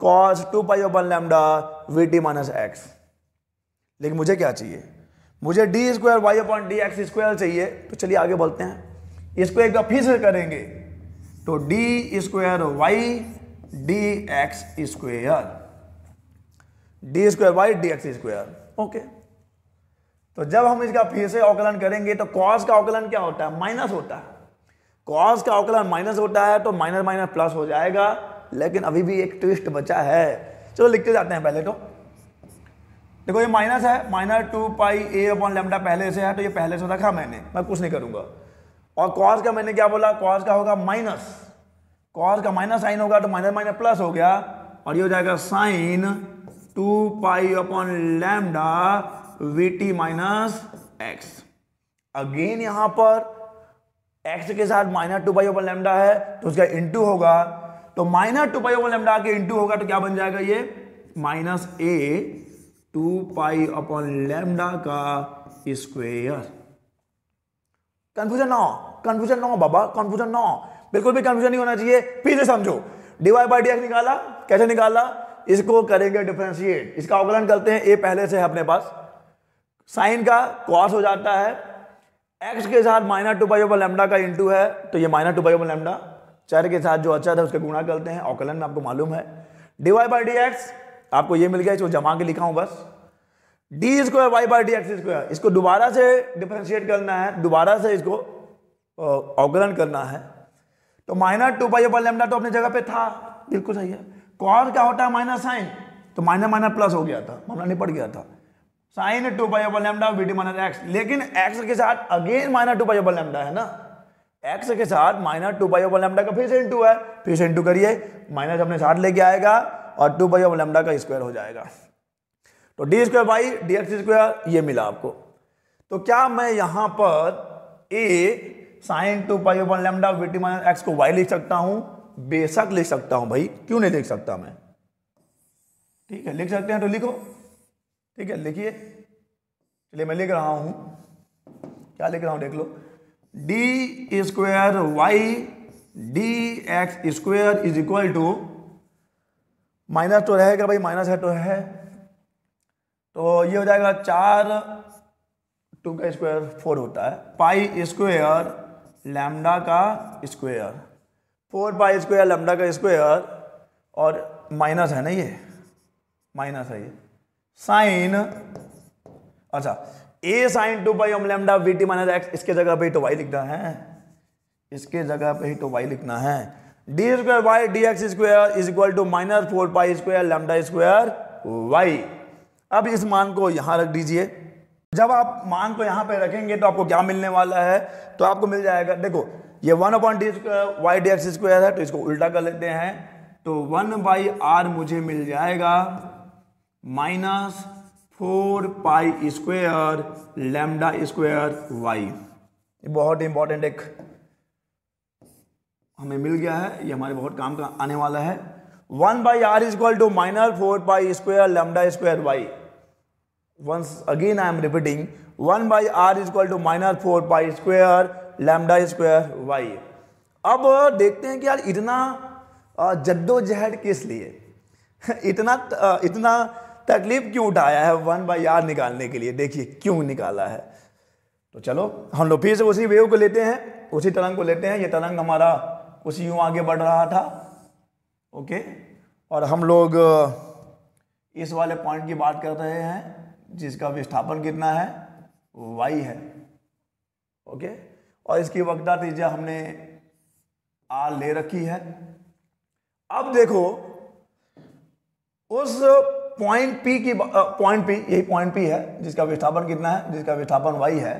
Speaker 1: cos two pi upon lambda v t minus x लेकिन मुझे क्या चाहिए? मुझे d square y upon d x square चाहिए। तो चलिए आगे बोलते हैं। इसको एक बार फिर से करेंगे। तो d square y d x square d square y d x square okay तो जब हम इसका फिर से अवकलन करेंगे तो कॉस का अवकलन क्या होता है? माइनस होता है। कॉस का अवकलन माइनस होता है तो माइनस माइनस प्लस हो जाएगा। लेकिन अभी भी एक ट्विस्ट बचा है। चलो लिखते जाते हैं पहले तो। देखो, ये माइनस है। Minus two pi a upon lambda पहले से है तो ये पहले से रखा मैंने। मैं कुछ नहीं करूँगा। और कॉस का मैंने क्या बोला? कॉस का होगा माइनस कॉस का माइनस साइन होगा तो माइनस माइनस प्लस हो गया। और ये हो जाएगा sine two pi upon lambda v t minus x again यहाँ पर एक्स के साथ minus two pi upon lambda है तो उसका इंटू होगा। तो minus two pi upon lambda के इंटू होगा तो क्या बन जाएगा ये? Minus a two pi upon lambda का स्क्वेयर कंफ्यूजन ना कंफ्यूजन ना बाबा कंफ्यूजन ना बिल्कुल भी कंफ्यूजन नहीं होना चाहिए। फिर से समझो। डीवाई बाई डी निकाला। कैसे निकाला? इसको करेंगे डिफ्रेंशिएट इसका अवकलन करते हैं। ए पहले से है अपने पास। साइन का कॉस हो जाता है। एक्स के साथ minus two pi over lambda का इंटू है। तो ये minus two pi over lambda चर के साथ जो अच्छा था उसके गुणा करते हैं। अवकलन में आपको मालूम है। डीवाई बाई डी एक्स आपको ये मिल गया। इसको जमा के लिखा हूँ बस। D square y by d x square इसको दोबारा से डिफ्रेंशिएट करना है। दोबारा से इसको अवकलन करना है। तो minus two pi over lambda तो अपनी जगह पे था। बिल्कुल सही है। कॉस क्या होता है? Minus sine. तो माइनस माइनस प्लस हो गया था। मामला नहीं पड़ गया था। Sine two pi over lambda, v d minus x. लेकिन एक्स के साथ again minus two pi over lambda है ना? एक्स के साथ minus two pi over lambda का फिर से इंटू है। फिर से इंटू करिए। माइनस अपने साथ लेके आएगा और टू पाई ओवर लेमडा का स्क्वायर हो जाएगा। तो d square by d x square, ये मिला आपको। तो क्या मैं यहाँ पर a sine two pi over lambda v t minus x को वाई लिख सकता हूँ, बेशक लिख सकता हूँ भाई। क्यों नहीं लिख सकता मैं? ठीक है, लिख सकते हैं तो लिखो। ठीक है, लिखिए। चलिए, मैं लिख रहा हूँ। क्या लिख रहा हूँ, देख लो। D square y d x square is equal to minus तो रहेगा भाई माइनस है तो है। तो ये हो जाएगा चार टू का स्क्वायर फोर होता है। पाई स्क्वायर लैमडा का square four pi square lambda का स्क्वायर और माइनस है ना ये? माइनस है ये। साइन अच्छा ए साइन टू पाई ओम lambda v t minus x इसके जगह पे तो वाई लिखना है। इसके जगह पे ही तो वाई लिखना है। D square y d x square is equal to minus four pi square lambda square y अब इस मान को यहाँ रख दीजिए। जब आप मान को यहाँ पे रखेंगे तो आपको क्या मिलने वाला है? तो आपको मिल जाएगा। देखो, ये one upon d y d x square है तो इसको उल्टा कर लेते हैं। तो वन बाई आर मुझे मिल जाएगा minus four pi square lambda square y. बहुत इंपॉर्टेंट एक हमें मिल गया है। ये हमारे बहुत काम का आने वाला है। One by r is equal to minus four pi square lambda square y. Once again I am repeating one by r is equal to minus four pi square lambda square y अब देखते हैं कि यार इतना जद्दोजहद किस लिए? इतना इतना तकलीफ़ क्यों उठाया है वन बाई आर निकालने के लिए? देखिए क्यों निकाला है। तो चलो, हम लोग फिर से उसी वेव को लेते हैं, उसी तरंग को लेते हैं। ये तरंग हमारा उसी यूँ आगे बढ़ रहा था ओके और हम लोग इस वाले पॉइंट की बात कर रहे हैं। जिसका विस्थापन कितना है? वाई है। ओके और इसकी वक्ता त्रिज्या हमने आर ले रखी है। अब देखो, उस पॉइंट पी की पॉइंट पी यही पॉइंट पी है, जिसका विस्थापन कितना है? जिसका विस्थापन वाई है।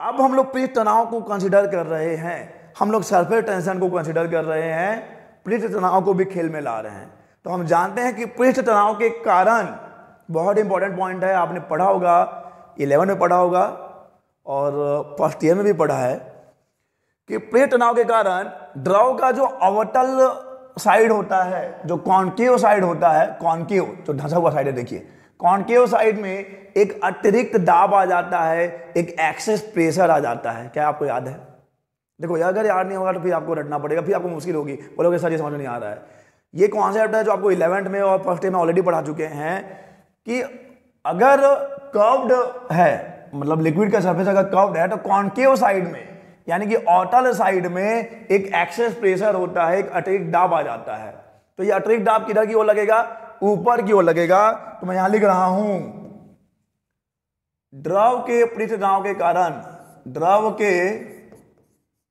Speaker 1: अब हम लोग पृष्ठ तनाव को कंसिडर कर रहे हैं। हम लोग सरफेस टेंशन को कंसिडर कर रहे हैं। पृष्ठ तनाव को भी खेल में ला रहे हैं। तो हम जानते हैं कि पृष्ठ तनाव के कारण बहुत इंपॉर्टेंट पॉइंट है, आपने पढ़ा होगा इलेवन में पढ़ा होगा, और फ़र्स्ट ईयर में भी पढ़ा है, कि पृष्ठ तनाव के कारण द्रव का जो अवतल साइड होता है, जो कॉन्केव साइड होता है कॉन्केव जो ढसा हुआ साइड है, देखिए कॉन्केव साइड में एक अतिरिक्त दाब आ जाता है, एक एक्सेस प्रेशर आ जाता है, क्या आपको याद है? देखो अगर याद नहीं होगा तो फिर आपको रटना पड़ेगा, फिर आपको मुश्किल होगी, बोलोगे, सर, ये समझ नहीं आ रहा है। ये कॉन्सेप्ट है जो आपको इलेवेंथ में और फ़र्स्ट ईयर में ऑलरेडी पढ़ा चुके हैं कि अगर कर्व्ड है मतलब लिक्विड का सरफेस अगर कर्व्ड है तो कॉन्केव साइड में, यानी कि ऑटल साइड में एक एक्सेस प्रेशर होता है, एक अतिरिक्त दाब आ जाता है। तो ये अतिरिक्त दाब किधर की ओर लगेगा? ऊपर की ओर लगेगा। तो मैं यहाँ लिख रहा हूँ। द्रव के पृष्ठ तनाव के कारण, द्रव के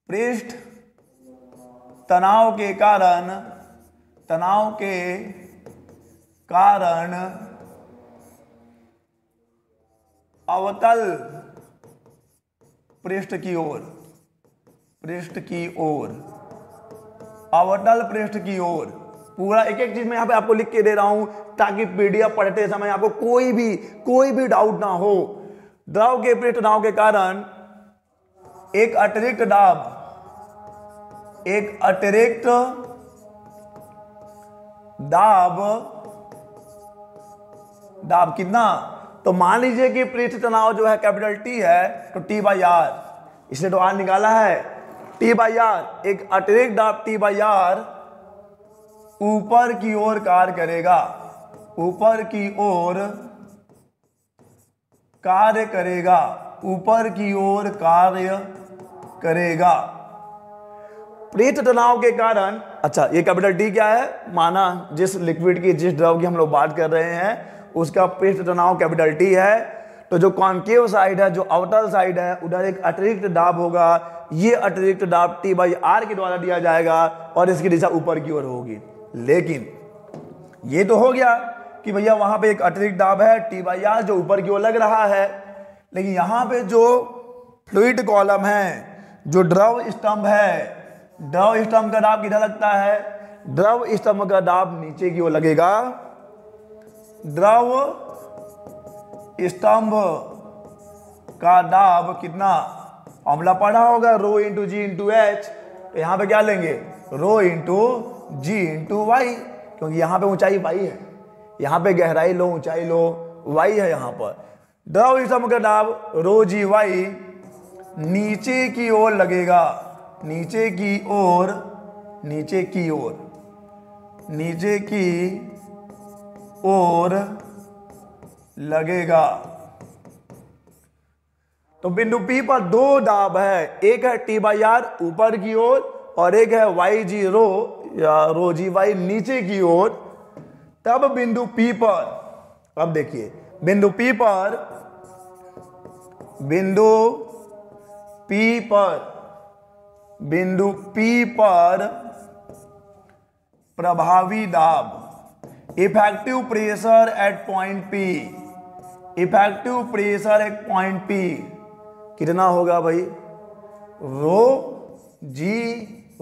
Speaker 1: पृष्ठ तनाव के कारण, तनाव के कारण अवतल पृष्ठ की ओर, पृष्ठ की ओर, अवतल पृष्ठ की ओर। पूरा एक एक चीज़ मैं यहाँ पे आपको लिख के दे रहा हूँ ताकि पीडीएफ पढ़ते समय आपको कोई भी कोई भी डाउट ना हो। द्रव के पृष्ठ तनाव के कारण एक अतिरिक्त दाब, एक अतिरिक्त दाब दाब कितना? तो मान लीजिए कि पृष्ठ तनाव जो है कैपिटल टी है तो टी बाई आर। इसने तो आर निकाला है। टी बाई आर, एक अतिरिक्त दाब टी बाई आर ऊपर की ओर कार्य करेगा। ऊपर की ओर कार्य करेगा। ऊपर की ओर कार्य करेगा। पृष्ठ तनाव के कारण अच्छा ये कैपिटल टी क्या है? माना जिस लिक्विड की, जिस द्रव की हम लोग बात कर रहे हैं उसका पृष्ठ तनाव कैपिटल टी है। तो जो कॉन्केव साइड है, जो अवतल साइड है, उधर एक अतिरिक्त दाब होगा। ये अतिरिक्त दाब टी बाई आर के द्वारा दिया जाएगा और इसकी दिशा ऊपर की ओर होगी। लेकिन ये तो हो गया कि भैया वहाँ पे एक अतिरिक्त दाब है टी बाई आर जो ऊपर की ओर लग रहा है। लेकिन यहाँ पे जो फ्लूइड कॉलम है, जो द्रव स्तंभ है, द्रव स्तंभ का दाब किधर लगता है? द्रव स्तंभ का दाब नीचे की ओर लगेगा। द्रव स्तंभ का दाब कितना? फॉर्मूला पढ़ा होगा rho into g into h तो यहाँ पे क्या लेंगे? Rho into g into y क्योंकि यहाँ पे ऊंचाई वाई है। यहाँ पे गहराई लो, ऊंचाई लो वाई है यहाँ पर। द्रव स्तंभ का दाब रो जी वाई नीचे की ओर लगेगा। नीचे की ओर, नीचे की ओर। नीचे की ओर लगेगा। तो बिंदु P पर दो दाब है। एक है टी बाई आर ऊपर की ओर और एक है वाई जी रो या रो जी वाई नीचे की ओर। तब बिंदु P पर, अब देखिए, बिंदु P पर, बिंदु P पर, बिंदु P पर प्रभावी दाब। Effective pressure at point p effective pressure at point p कितना होगा भाई? Rho g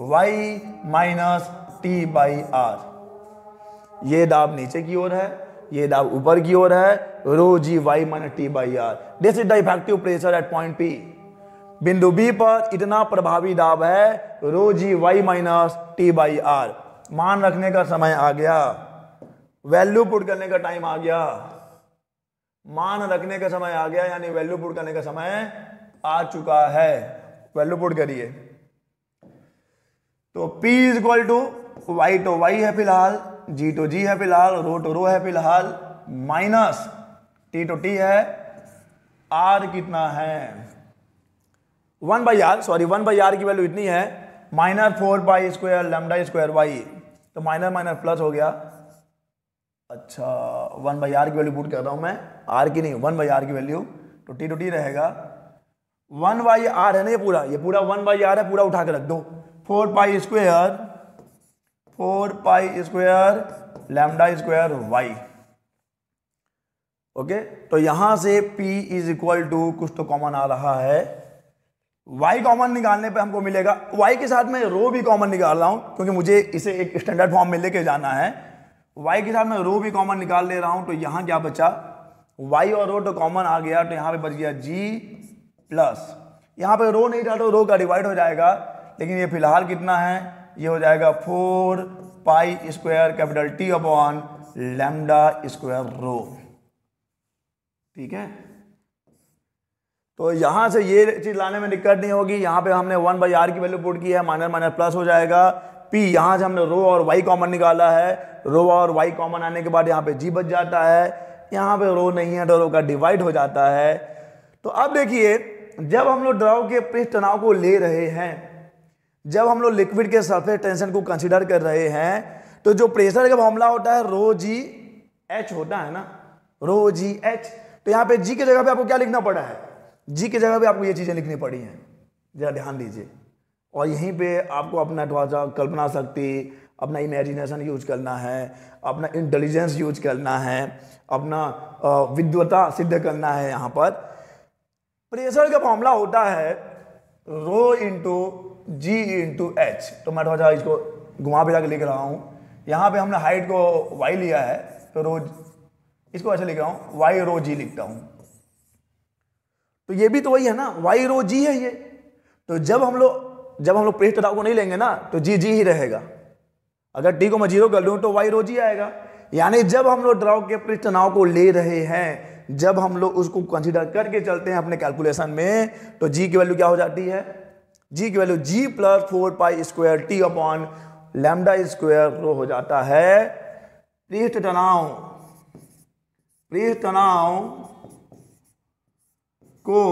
Speaker 1: y minus t by r ये दाब नीचे की ओर है, ये दाब ऊपर की ओर है rho g y minus t by r this is the effective pressure at point p बिंदु बी पर इतना प्रभावी दाब है rho g y minus t by r मान रखने का समय आ गया। वैल्यू पुट करने का टाइम आ गया। मान रखने का समय आ गया, यानी वैल्यू पुट करने का समय आ चुका है। वैल्यू पुट करिए। तो P is equal to y तो वाई है फ़िलहाल, G तो G है फ़िलहाल रो तो रो है फ़िलहाल माइनस T तो T है। R कितना है? One by r sorry one by r की वैल्यू इतनी है। Minus four by square lambda square y तो माइनस माइनस प्लस हो गया। अच्छा वन बाई आर की वैल्यू पुट कर रहा हूँ मैं। आर की नहीं वन बाई आर की वैल्यू तो टी टू टी रहेगा। वन बाई आर है ना ये पूरा? ये पूरा वन बाई आर है, पूरा उठा के रख दो। Four pi square four pi square lambda square y okay तो यहाँ से P इज़ इक्वल टू कुछ तो कॉमन आ रहा है। Y कॉमन निकालने पे हमको मिलेगा। Y के साथ में रो भी कॉमन निकाल रहा हूँ, क्योंकि मुझे इसे एक स्टैंडर्ड फॉर्म में लेके जाना है। Y के साथ में रो भी कॉमन निकाल ले रहा हूँ तो यहाँ क्या बचा? Y और रो तो कॉमन आ गया तो यहाँ पे बच गया g प्लस यहाँ पे रो नहीं था तो रो का डिवाइड हो जाएगा। लेकिन ये फ़िलहाल कितना है? ये हो जाएगा four pi square capital T upon lambda square rho ठीक है? तो यहाँ से ये चीज़ लाने में दिक्कत नहीं होगी। यहाँ पे हमने वन बाई आर की वैल्यू पुट की है माइनर माइनर प्लस हो जाएगा। पी यहाँ से हमने रो और वाई कॉमन निकाला है। रो और वाई कॉमन आने के बाद यहाँ पे जी बच जाता है। यहाँ पे रो नहीं है तो रो का डिवाइड हो जाता है। तो अब देखिए, जब हम लोग द्रव के पृष्ठ तनाव को ले रहे हैं, जब हम लोग लिक्विड के सरफेस टेंशन को कंसिडर कर रहे हैं तो जो प्रेशर का मामला होता है रो जी एच होता है ना? रो जी एच तो यहाँ पे जी की जगह पे आपको क्या लिखना पड़ा है? जी की जगह पे आपको ये चीज़ें लिखनी पड़ी हैं। जरा ध्यान दीजिए। और यहीं पे आपको अपना थोड़ा सा कल्पना शक्ति, अपना इमेजिनेशन यूज़ करना है, अपना इंटेलिजेंस यूज़ करना है, अपना विद्वता सिद्ध करना है यहाँ पर। प्रेशर का फॉर्मूला होता है rho into g into h तो मैं थोड़ा सा इसको घुमा फिरा के लिख रहा हूँ। यहाँ पे हमने हाइट को वाई लिया है तो रो इसको ऐसे लिख रहा हूँ वाई रो जी लिखता हूँ। तो ये भी तो वही है ना वाई रो जी है ये। तो जब हम लोग जब हम लोग पृष्ठ तनाव को नहीं लेंगे ना तो जी जी ही रहेगा। अगर टी को मैं ज़ीरो कर लूँ तो वाई रो जी आएगा। यानी जब हम लोग ड्राउ के पृष्ठ तनाव को ले रहे हैं, जब हम लोग उसको कंसिडर करके चलते हैं अपने कैलकुलेशन में तो जी की वैल्यू क्या हो जाती है? जी की value G plus four pi square T upon lambda square rho हो जाता है। पृष्ठ तनाव पृष्ठ तनाव को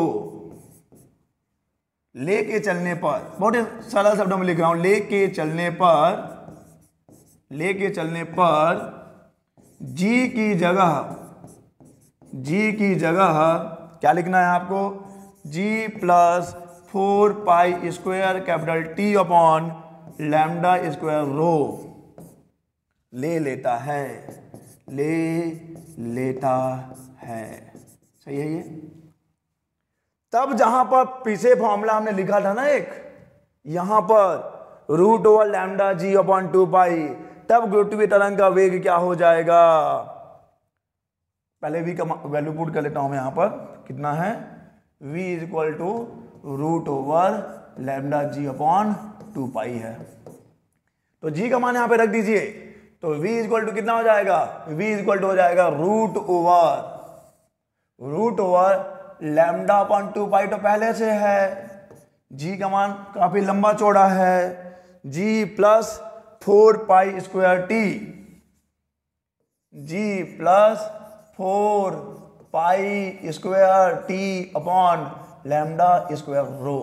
Speaker 1: लेके चलने पर, बहुत सरल शब्दों में लिख रहा हूँ, लेके चलने पर, लेके चलने पर, जी की जगह, जी की जगह, क्या लिखना है आपको? G plus four pi square capital T upon lambda square rho ले लेता है, ले लेता है। सही है ये? तब जहाँ पर पीछे फॉर्मूला हमने लिखा था ना एक, यहाँ पर root over lambda g upon two pi तब गुरुत्वीय तरंग का वेग क्या हो जाएगा? पहले वी का वैल्यू पुट कर लेता हूँ यहाँ पर, कितना है? v is equal to root over lambda g upon two pi है। तो g का मान यहाँ पे रख दीजिए तो v इज़ इक्वल टू कितना हो जाएगा? v इज़ इक्वल टू हो जाएगा root over root over lambda upon two pi तो पहले से है। जी का मान काफ़ी लंबा चौड़ा है। G plus four pi square t. G plus four pi square t upon lambda square rho.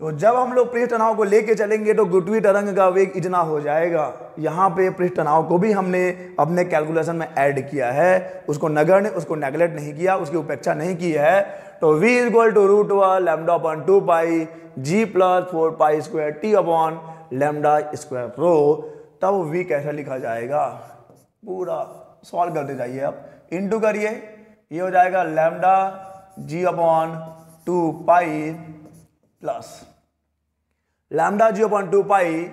Speaker 1: तो जब हम लोग पृष्ठ तनाव को लेके चलेंगे तो गुटवी तरंग का वेग इतना हो जाएगा। यहाँ पे पृष्ठ तनाव को भी हमने अपने कैलकुलेशन में ऐड किया है। उसको नगर ने, उसको नेगलेक्ट नहीं किया, उसकी उपेक्षा नहीं की है। तो v equal to root one lambda upon two pi g plus four pi square t upon lambda square rho तब v कैसा लिखा जाएगा? पूरा सॉल्व करते जाइए आप। इंटू करिए। ये हो जाएगा lambda g upon two pi plus lambda g upon two pi,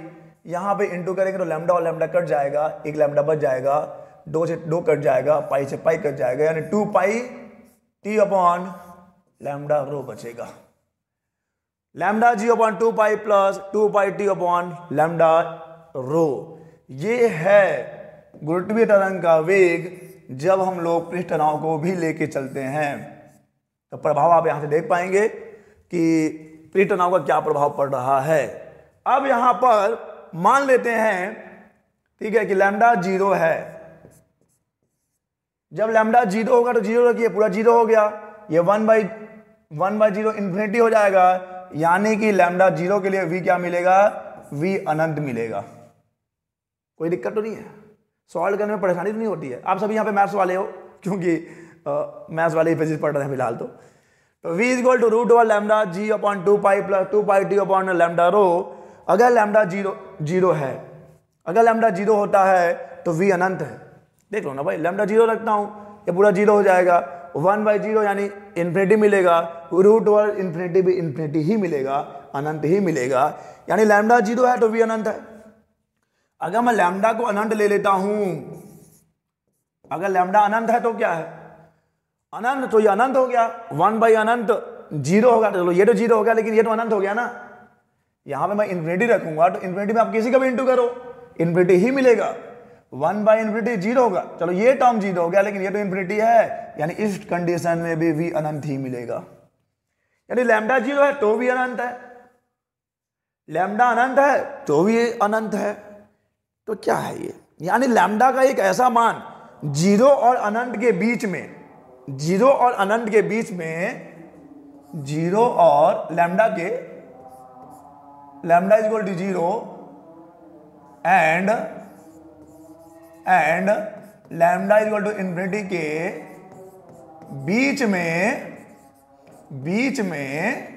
Speaker 1: यहाँ पे इंटू करेंगे तो लैमडा और लैमडा कट जाएगा, एक लैमडा बच जाएगा, दो से, दो कट जाएगा, पाई से पाई कट जाएगा, यानी two pi t upon lambda rho बचेगा। Lambda g upon two pi plus two pi t upon lambda rho. ये है गुरुत्वीय तरंग का वेग, जब हम लोग पृष्ठ तनाव को भी लेके चलते हैं। तो प्रभाव आप यहाँ से देख पाएँगे कि तनाव का क्या प्रभाव पड़ रहा है? अब यहाँ पर मान लेते हैं, ठीक है कि लैमडा ज़ीरो है। जब लैमडा ज़ीरो होगा तो ज़ीरो रखिए, पूरा ज़ीरो हो गया। ये one by one by zero infinity हो जाएगा। यानी कि लैमडा ज़ीरो के लिए वी क्या मिलेगा? वी अनंत मिलेगा। कोई दिक्कत तो नहीं है। सॉल्व करने में परेशानी तो नहीं होती है। आप सभी यहाँ पे मैथ्स वाले हो, क्योंकि मैथ्स वाले ही फिजिक्स पढ़ रहे हैं फ़िलहाल तो। V is equal to root over lambda g upon two pi plus two pi t upon lambda rho अगर लैमडा ज़ीरो ज़ीरो है, अगर लैमडा ज़ीरो होता है तो वी अनंत है। देख लो ना भाई लैमडा ज़ीरो रखता हूँ, ये पूरा ज़ीरो हो जाएगा। वन बाई ज़ीरो यानी इन्फिनिटी मिलेगा रूट ओवर इन्फिनिटी भी इन्फिनिटी ही मिलेगा, अनंत ही मिलेगा। यानी लैमडा ज़ीरो है तो भी अनंत है। अगर मैं लैमडा को अनंत ले लेता हूँ, अगर लैमडा अनंत है तो क्या है? अनंत तो ये अनंत हो गया। वन बाई अनंत, ज़ीरो होगा चलो, ये तो ज़ीरो हो गया, लेकिन ये तो अनंत हो गया ना। यहाँ पे मैं इन्फिनिटी रखूँगा तो इन्फिनिटी में आप किसी का भी इंटू करो। इन्फिनिटी ही मिलेगा। वन बाई इन्फिनिटी ज़ीरो होगा। चलो, ये टर्म ज़ीरो हो गया, लेकिन ये तो इन्फिनिटी है। यानी इस कंडीशन में भी वी अनंत ही मिलेगा। यानी लैमडा ज़ीरो है तो भी अनंत है। लैमडा अनंत है तो भी अनंत है। तो क्या है ये? यानी लैमडा का एक ऐसा मान, ज़ीरो और अनंत के बीच में ज़ीरो और अनंत के बीच में ज़ीरो और लैमडा के, lambda is equal to zero, and and lambda equal to infinity के बीच में बीच में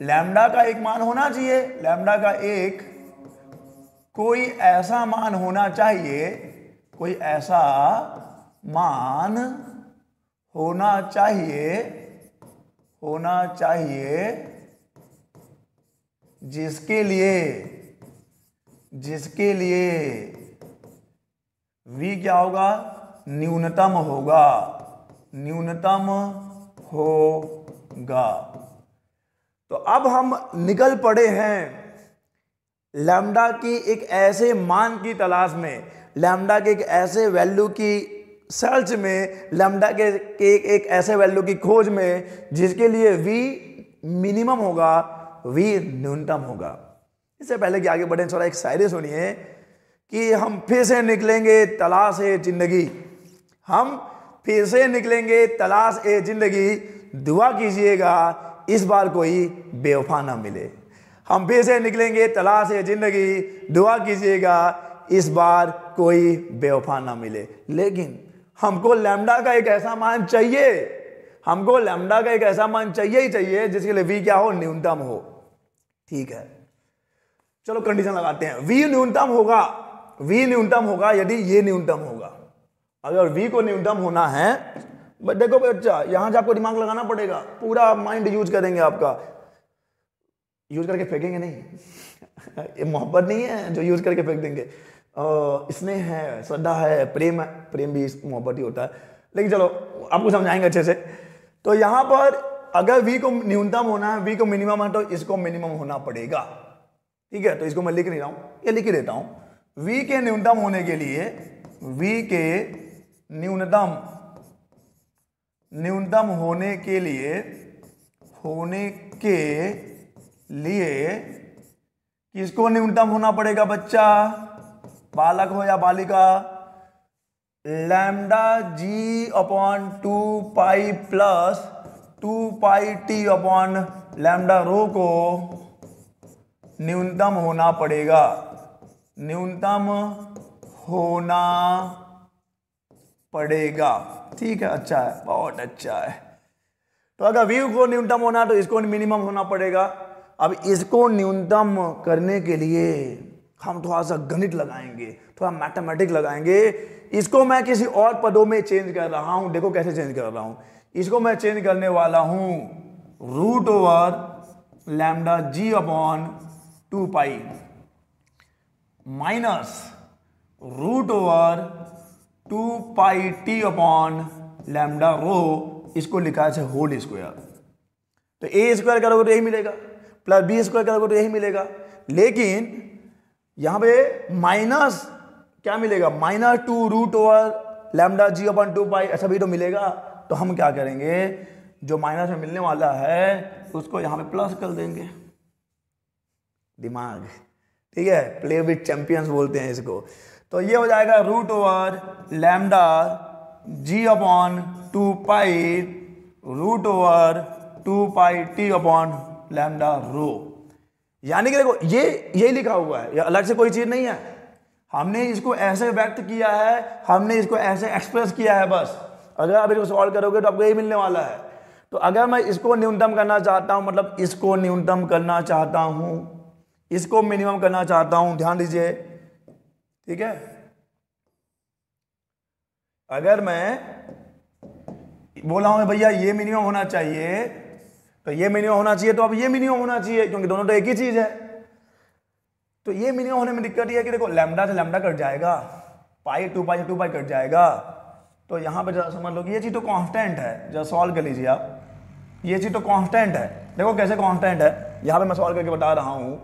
Speaker 1: लैमडा का एक मान होना चाहिए। लैमडा का एक कोई ऐसा मान होना चाहिए, कोई ऐसा मान होना चाहिए होना चाहिए जिसके लिए जिसके लिए v क्या होगा? न्यूनतम होगा। न्यूनतम होगा। तो अब हम निकल पड़े हैं लैम्डा की एक ऐसे मान की तलाश में। लैम्डा के एक ऐसे वैल्यू की सर्च में लैम्डा के एक, एक ऐसे वैल्यू की खोज में जिसके लिए v मिनिमम होगा v न्यूनतम होगा। इससे पहले कि आगे बढ़े थोड़ा एक शायरी सुनिए कि हम फिर से निकलेंगे तलाश है ज़िंदगी। हम फिर से निकलेंगे तलाश ए ज़िंदगी। दुआ कीजिएगा इस बार कोई बेवफा ना मिले। हम फिर से निकलेंगे तलाश है ज़िंदगी। दुआ कीजिएगा इस बार कोई बेवफा ना मिले। लेकिन हमको लैम्डा का एक ऐसा मान चाहिए। हमको लैम्डा का एक ऐसा मान चाहिए ही चाहिए, जिसके लिए वी क्या हो? न्यूनतम हो। ठीक है। चलो कंडीशन लगाते हैं। वी न्यूनतम होगा। वी न्यूनतम होगा यदि ये न्यूनतम होगा। अगर वी को न्यूनतम होना है बट देखो बच्चा, यहाँ से आपको दिमाग लगाना पड़ेगा। पूरा माइंड यूज़ करेंगे आपका। यूज़ करके फेंकेंगे नहीं। ये मोहब्बत नहीं है जो यूज़ करके फेंक देंगे। स्नेह है, श्रद्धा है, प्रेम है, प्रेम भी मोहब्बत ही होता है। लेकिन चलो, आपको समझाएँगे अच्छे से। तो यहाँ पर अगर वी को न्यूनतम होना है वी को मिनिमम है तो इसको मिनिमम होना पड़ेगा। ठीक है तो इसको मैं लिख नहीं रहा हूँ, ये लिख ही देता हूँ। वी के न्यूनतम होने के लिए वी के न्यूनतम न्यूनतम होने के लिए, होने के लिए, किसको न्यूनतम होना पड़ेगा बच्चा? बालक हो या बालिका, lambda g upon two pi plus two pi t upon lambda rho को न्यूनतम होना पड़ेगा। न्यूनतम होना पड़ेगा। ठीक है अच्छा है, बहुत अच्छा है। तो अगर व्यू को न्यूनतम होना तो इसको मिनिमम होना पड़ेगा। अब इसको न्यूनतम करने के लिए हम थोड़ा सा गणित लगाएँगे, थोड़ा मैथमेटिक लगाएँगे। इसको मैं किसी और पदों में चेंज कर रहा हूँ। देखो कैसे चेंज कर रहा हूँ। इसको मैं चेंज करने वाला हूँ root over lambda g upon two pi minus root over two pi t upon lambda rho इसको लिखा है होल स्क्वायर तो ए स्क्वायर करोगे तो यही मिलेगा प्लस बी स्क्वायर करोगे तो यही मिलेगा। लेकिन यहाँ पे माइनस क्या मिलेगा? Minus two root over lambda g upon two pi, ऐसा भी तो मिलेगा। तो हम क्या करेंगे? जो माइनस में मिलने वाला है, उसको यहाँ पे प्लस कर देंगे। दिमाग। ठीक है? प्ले विथ चैंपियंस बोलते हैं इसको। तो ये हो जाएगा root over lambda g upon two pi, root over two pi t upon lambda rho. यानी कि देखो, ये यही लिखा हुआ है, ये अलग से कोई चीज़ नहीं है। हमने इसको ऐसे व्यक्त किया है, हमने इसको ऐसे एक्सप्रेस किया है बस। अगर आप इसको सॉल्व करोगे तो आपको यही मिलने वाला है। तो अगर मैं इसको न्यूनतम करना चाहता हूँ मतलब इसको न्यूनतम करना चाहता हूँ, इसको मिनिमम करना चाहता हूँ, ध्यान दीजिए। ठीक है? अगर मैं बोला हूँ, भैया, ये मिनिमम होना चाहिए तो ये मिनिमम होना चाहिए तो अब ये मिनिमम होना चाहिए, क्योंकि दोनों तो एक ही चीज़ है। तो ये मिनिमम होने में दिक्कत ये है कि देखो, लैमडा से लैमडा कट जाएगा, pi two pi two pi cut जाएगा। तो यहाँ पर समझ लो कि ये चीज़ तो कांस्टेंट है, जरा सॉल्व कर लीजिए आप। ये चीज़ तो कांस्टेंट है। देखो कैसे कांस्टेंट है। यहाँ पे मैं सॉल्व करके बता रहा हूँ।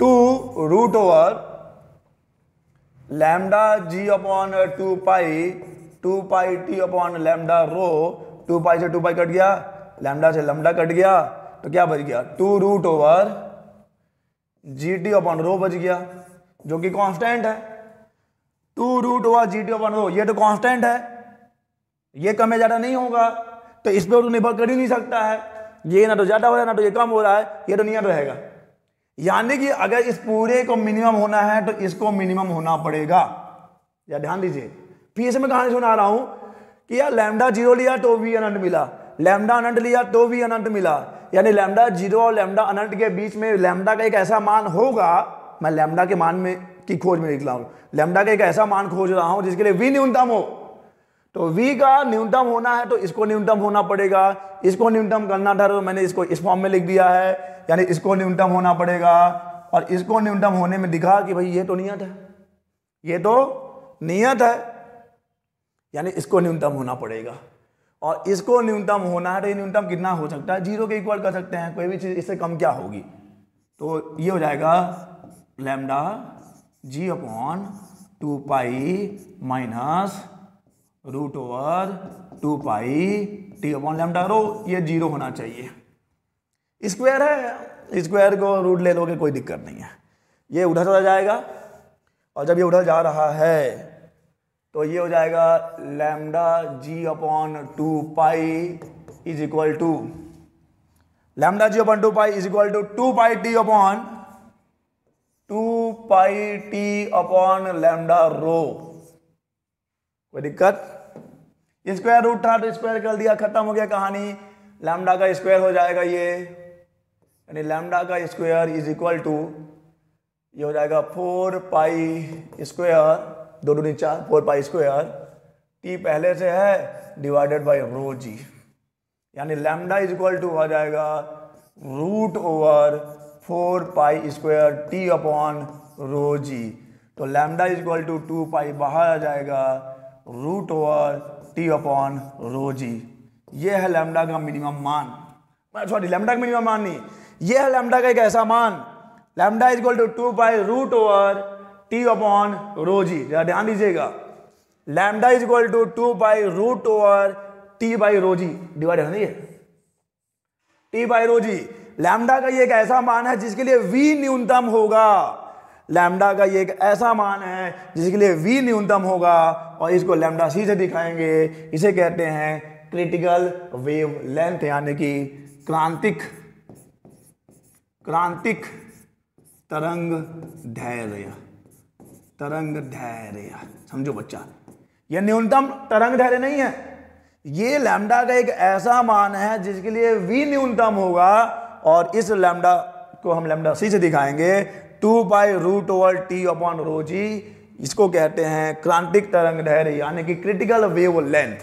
Speaker 1: Two root over lambda g upon two pi two pi t upon lambda rho two pi से टू पाई कट गया। लैमडा से लैमडा कट गया तो क्या बच गया? Two root over g t upon rho बच गया, जो कि कांस्टेंट है। Two root over g t upon rho ये तो कांस्टेंट है। ये कम या ज़्यादा नहीं होगा तो इस पर तो निर्भर कर ही नहीं सकता है। ये ना तो ज़्यादा हो रहा है, ना तो ये कम हो रहा है, ये तो नियत रहेगा। यानी कि अगर इस पूरे को मिनिमम होना है तो इसको मिनिमम होना पड़ेगा। या ध्यान दीजिए। फिर से मैं कहानी सुना रहा हूँ कि यार लैमडा ज़ीरो लिया तो भी अनंत मिला। लैमडा अनंत लिया तो भी अनंत मिला। यानी लैमडा ज़ीरो और लैमडा अनंत के बीच में लैमडा का एक ऐसा मान होगा, मैं लैमडा के मान में की खोज में निकला हूँ। लैमडा का एक ऐसा मान खोज रहा हूँ जिसके लिए वी न्यूनतम हो। तो v का न्यूनतम होना है तो इसको न्यूनतम होना पड़ेगा। इसको न्यूनतम करना था तो मैंने इसको इस फॉर्म में लिख दिया है। यानी इसको न्यूनतम होना पड़ेगा। और इसको न्यूनतम होने में दिखा कि भाई ये तो नियत है। ये तो नियत है। यानी इसको न्यूनतम होना पड़ेगा। और इसको न्यूनतम होना है तो ये न्यूनतम कितना हो सकता है? ज़ीरो के इक्वल कर सकते हैं, कोई भी चीज़, इससे कम क्या होगी? तो ये हो जाएगा lambda g upon two pi minus root over two pi t upon lambda rho ये ज़ीरो होना चाहिए। स्क्वायर है स्क्वायर को रूट ले लोगे, कोई दिक्कत नहीं है। ये उधर चला जाएगा, और जब ये उधर जा रहा है तो ये हो जाएगा lambda g upon two pi is equal to, lambda g upon two pi is equal to two pi T upon two pi T upon lambda rho कोई दिक्कत? स्क्वायर रूट था तो स्क्वायर कर दिया, खत्म हो गया कहानी। लैमडा का स्क्वायर हो जाएगा ये, यानी लैमडा का स्क्वायर इज़ इक्वल टू ये हो जाएगा फोर पाई स्क्वायर दो दो चार फोर पाई स्क्वायर टी पहले से है डिवाइडेड बाई रो जी यानी लैमडा इज़ इक्वल टू आ जाएगा root over four pi square t upon rho g तो lambda is equal to two pi बाहर आ जाएगा root over t upon rho g ये है लैमडा का मिनिमम मान। सॉरी लैमडा का मिनिमम मान नहीं। ये है लैमडा का एक ऐसा मान। Lambda is equal to two pi root over t upon rho g जरा ध्यान दीजिएगा। Lambda is equal to two by root over t by rho g divide है t by rho g lambda का ये एक ऐसा मान है जिसके लिए वी न्यूनतम होगा। लैमडा का ये एक ऐसा मान है जिसके लिए वी न्यूनतम होगा। और इसको लैमडा सी से दिखाएँगे। इसे कहते हैं क्रिटिकल वेव लेंथ यानी कि क्रांतिक क्रांतिक तरंग धैर्य तरंग धैर्य समझो बच्चा। यह न्यूनतम तरंग धैर्य नहीं है। ये लैम्डा का एक ऐसा मान है जिसके लिए वी न्यूनतम होगा और इस लैम्डा को हम लैम्डा सी से दिखाएँगे। Two by root over t upon rho g इसको कहते हैं क्रांतिक तरंग धैर्य यानी कि क्रिटिकल वेव लेंथ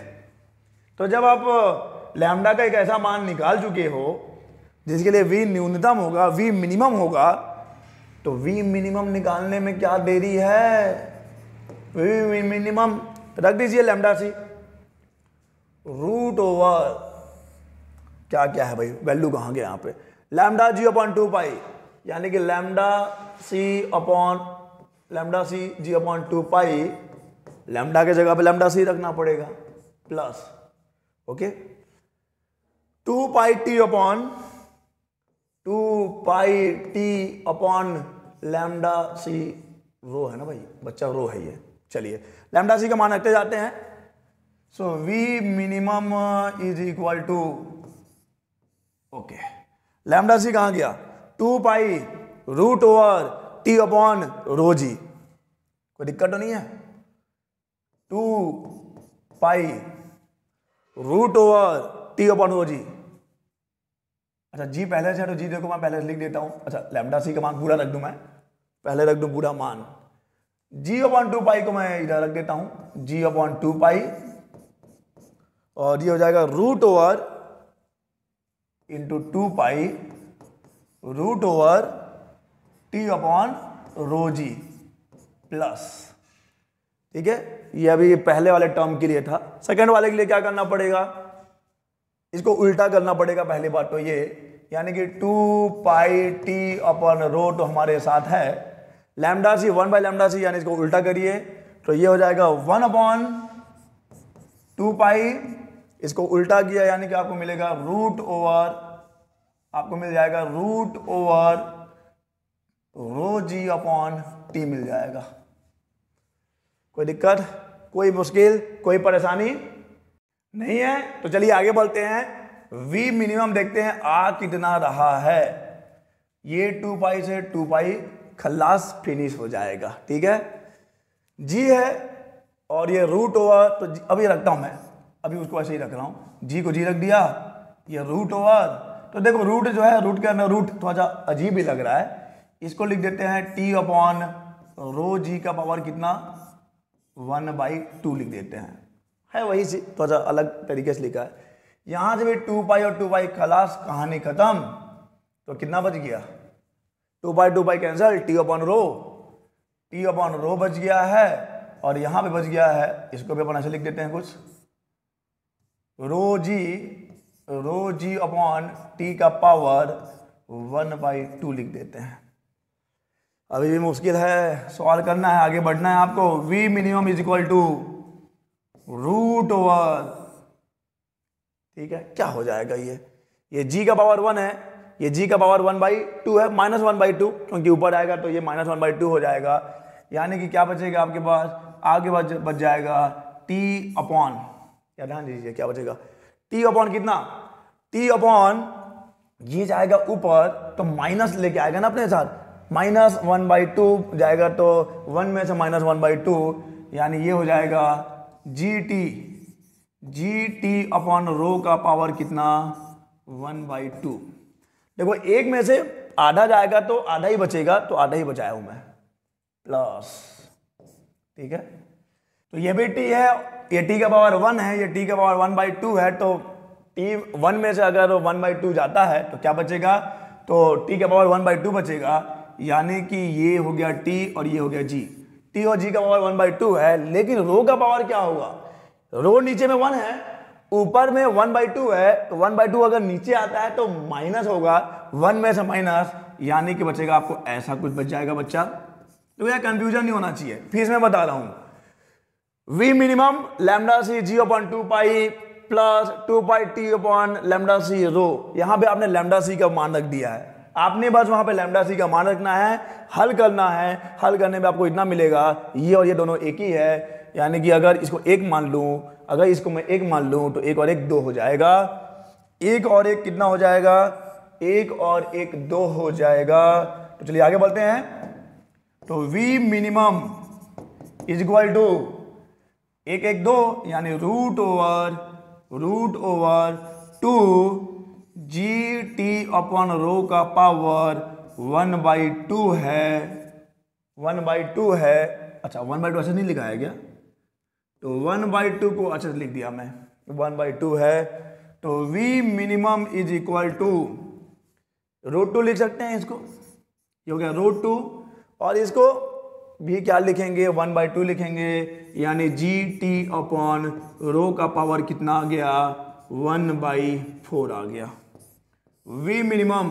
Speaker 1: तो जब आप लैम्डा का एक ऐसा मान निकाल चुके हो, जिसके लिए वी न्यूनतम होगा वी मिनिमम होगा तो वी मिनिमम निकालने में क्या देरी है? वी मिनिमम रख दीजिए लेमडा सी रूट ओवर क्या क्या है भाई? वैल्यू कहाँ गया यहाँ पे? Lambda g upon two pi यानी कि lambda c upon lambda c g upon two pi lambda के जगह पे लैमडा सी रखना पड़ेगा plus okay two pi t upon two pi t upon lambda c rho है ना भाई? बच्चा रो है ये। चलिए, लैमडा सी का मान रखते जाते हैं। So v minimum is equal to okay lambda c कहाँ गया? Two pi root over t upon rho g. कोई दिक्कत तो नहीं है? Two pi root over t upon rho g. अच्छा जी पहले से है तो जी देखो, मैं पहले से लिख देता हूँ। अच्छा लैमडा सी का मान पूरा रख दूँ मैं। पहले रख दू पूरा मान। जी अपॉन टू पाई को मैं इधर रख देता हूँ। जी अपॉन टू पाई और ये हो जाएगा root over into two pi root over t upon rho g plus ठीक है? ये अभी पहले वाले टर्म के लिए था। सेकंड वाले के लिए क्या करना पड़ेगा? इसको उल्टा करना पड़ेगा पहली बात तो ये, यानी कि टू पाई टी अपन रो तो हमारे साथ है। Lambda c, one by lambda c, यानी इसको उल्टा करिए तो ये हो जाएगा वन अपॉन टू पाई, इसको उल्टा किया, यानी कि आपको मिलेगा रूट ओवर, आपको मिल जाएगा root over rho g upon t मिल जाएगा। कोई दिक्कत? कोई मुश्किल? कोई परेशानी? नहीं है? तो चलिए आगे बढ़ते हैं। वी मिनिमम देखते हैं, आ कितना रहा है? ये टू पाई से टू पाई खल्लास फिनिश हो जाएगा, ठीक है? जी है और ये रूट ओवर तो अभी रखता हूँ मैं। अभी उसको ऐसे ही रख रहा हूँ। जी को जी रख दिया, ये रूट ओवर तो देखो रूट जो है रूट के अंदर रूट थोड़ा सा अजीब ही लग रहा है। इसको लिख देते हैं टी अपॉन रो जी का पावर कितना? वन बाई टू लिख देते हैं। है वही थोड़ा सा अलग तरीके से लिखा है। यहाँ से भी टू पाई और टू पाई खलास, कहानी खत्म। तो कितना बच गया? Two pi two pi cancel, t upon rho. T upon rho बच गया है और यहाँ पे बच गया है। इसको भी अपन ऐसे लिख देते हैं कुछ। Rho g rho g upon t का पावर वन बाई टू लिख देते हैं। अभी भी मुश्किल है। सॉल्व करना है, आगे बढ़ना है आपको। V minimum is equal to root over ठीक है? क्या हो जाएगा ये? ये g का पावर वन है। ये g का पावर वन बाई टू है माइनस वन बाई टू क्योंकि ऊपर आएगा तो ये माइनस वन बाई टू हो जाएगा। यानी कि क्या बचेगा आपके पास? आगे बच बच जाएगा t अपॉन क्या ध्यान दीजिए, क्या बचेगा? t अपॉन कितना? t अपॉन ये जाएगा ऊपर तो माइनस लेके आएगा ना अपने साथ? माइनस वन बाई टू जाएगा तो वन में से माइनस वन बाई टू यानी ये हो जाएगा g t g t upon rho का पावर कितना? वन बाई टू देखो, एक में से आधा जाएगा तो आधा ही बचेगा तो आधा ही बचाया हूँ मैं। प्लस ठीक है? तो ये भी टी है, ये टी का पावर वन है, ये टी का पावर वन बाई टू है तो टी वन में से अगर वन बाई टू जाता है तो क्या बचेगा? तो टी का पावर वन बाई टू बचेगा, यानी कि ये हो गया टी और ये हो गया जी टी और जी का पावर वन बाई टू है, लेकिन रो का पावर क्या होगा? रो नीचे में वन है, ऊपर में वन बाई टू है तो वन बाई टू अगर नीचे आता है तो माइनस होगा। वन में से माइनस यानी कि बचेगा आपको ऐसा कुछ बच जाएगा बच्चा। तो यह कंफ्यूजन नहीं होना चाहिए। फिर मैं बता रहा हूँ। V minimum lambda c g upon two pi plus two pi t upon lambda c rho यहाँ पे आपने लेमडा सी का मान रख दिया है। आपने बस वहाँ पे लेमडा सी का मान रखना है, हल करना है। हल करने में आपको इतना मिलेगा, ये और ये दोनों एक ही है। यानी कि अगर इसको एक मान लूँ, अगर इसको मैं एक मान लूँ तो एक और एक दो हो जाएगा। एक और एक कितना हो जाएगा? एक और एक दो हो जाएगा। तो चलिए आगे बढ़ते हैं। तो v minimum is equal to एक एक दो, यानी root over root over two g T upon rho का पावर वन बाई टू है। वन बाई टू है। अच्छा वन बाई टू ऐसे नहीं लिखा है क्या? तो वन बाई टू को, अच्छे, लिख दिया मैं। वन बाई टू है। तो v minimum is equal to root two लिख सकते हैं इसको? ये हो गया रूट टू और इसको भी क्या लिखेंगे? वन बाई टू लिखेंगे। यानी जी टी अपॉन रो का पावर कितना आ गया? वन बाई फोर आ गया। V minimum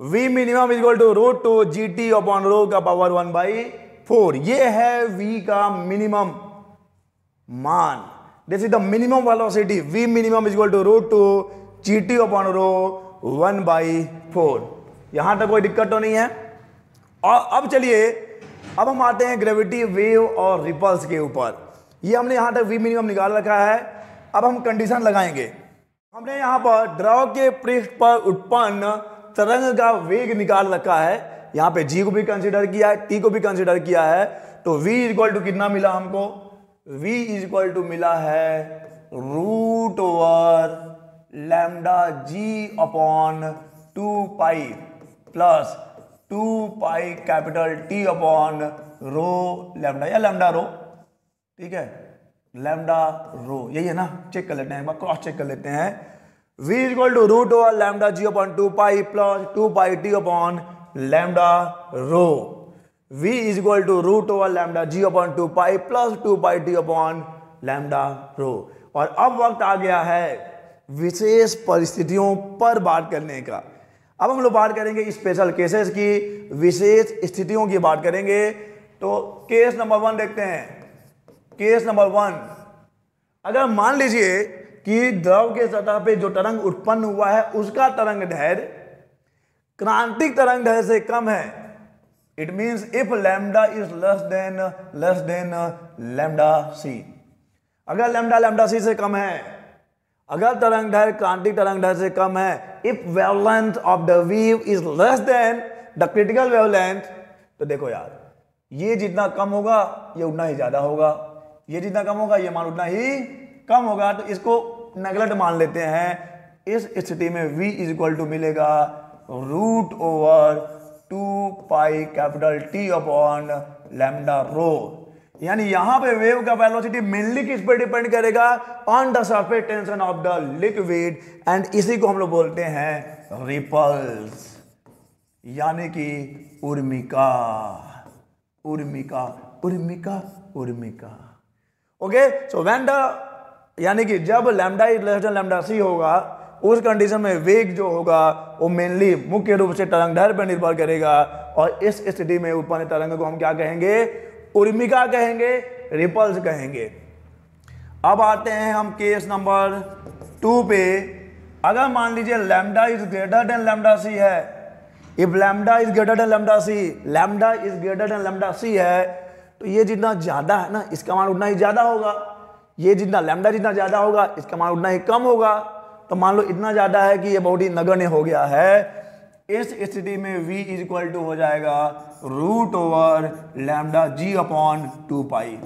Speaker 1: v minimum is equal to root two g T upon rho का पावर वन बाई फोर ये है v का मिनिमम मान. This is the minimum velocity v minimum is equal to root two g T upon rho one by four यहाँ तक कोई दिक्कत तो नहीं है। और अब चलिए, अब हम आते हैं ग्रेविटी वेव और रिपल्स के ऊपर। ये हमने यहाँ तक v मिनिमम निकाल रखा है। अब हम कंडीशन लगाएँगे। हमने यहाँ पर द्रव के पृष्ठ पर उत्पन्न तरंग का वेग निकाल रखा है। यहाँ पे जी को भी कंसिडर किया है टी को भी कंसिडर किया है। तो v इक्वल टू कितना मिला हमको? V इज़ इक्वल टू मिला है root over lambda g upon two pi plus two pi capital T upon rho lambda या लैमडा रो ठीक है? लैमडा रो यही है ना? चेक कर लेते हैं, एक बार क्रॉस चेक कर लेते हैं। V equal to root over lambda g upon two pi plus two pi T upon lambda rho v is equal to root over lambda g upon two pi plus two pi T upon lambda rho और अब वक्त आ गया है विशेष परिस्थितियों पर बात करने का। अब हम लोग बात करेंगे स्पेशल केसेस की, विशेष स्थितियों की बात करेंगे। तो केस नंबर वन देखते हैं। केस नंबर वन अगर मान लीजिए कि द्रव के सतह पे जो तरंग उत्पन्न हुआ है, उसका तरंग धैर्य क्रांतिक तरंग धैर्य से कम है। It means if lambda is less than less than lambda c अगर लैम्डा लैम्डा सी से कम है, अगर तरंग धैर्य क्रांतिक तरंग धैर्य से कम है if wavelength of the wave is less than the critical wavelength तो देखो यार, ये जितना कम होगा, ये उतना ही ज़्यादा होगा। ये जितना कम होगा, ये मान उतना ही कम होगा तो इसको नेगलेक्ट मान लेते हैं। इस स्थिति में v इज़ इक्वल टू मिलेगा root over two pi capital T upon lambda rho यानी यहाँ पे वेव का वेलोसिटी मेनली किस पे डिपेंड करेगा? On the surface tension of the liquid and इसी को हम लोग बोलते हैं रिपल्स यानी कि उर्मिका उर्मिका उर्मिका उर्मिका। ओके सो व्हेन द यानी कि जब lambda is less than lambda c होगा, उस कंडीशन में वेग जो होगा, वो मेनली मुख्य रूप से तरंग दैर्घ्य पर निर्भर करेगा। और इस स्थिति में उत्पन्न तरंग को हम क्या कहेंगे? उर्मिका कहेंगे, रिपल्स कहेंगे। अब आते हैं हम केस नंबर टू पे। अगर मान लीजिए lambda is greater than lambda c है if lambda is greater than lambda c, lambda is greater than lambda c है तो ये जितना ज़्यादा है ना, इसका मान उतना ही ज़्यादा होगा। ये जितना लैम्डा जितना ज़्यादा होगा, इसका मान उतना ही कम होगा। तो मान लो इतना ज़्यादा है कि ये ही नगण्य हो गया है। इस स्थिति में v इज़ इक्वल टू हो जाएगा root over lambda g upon two pi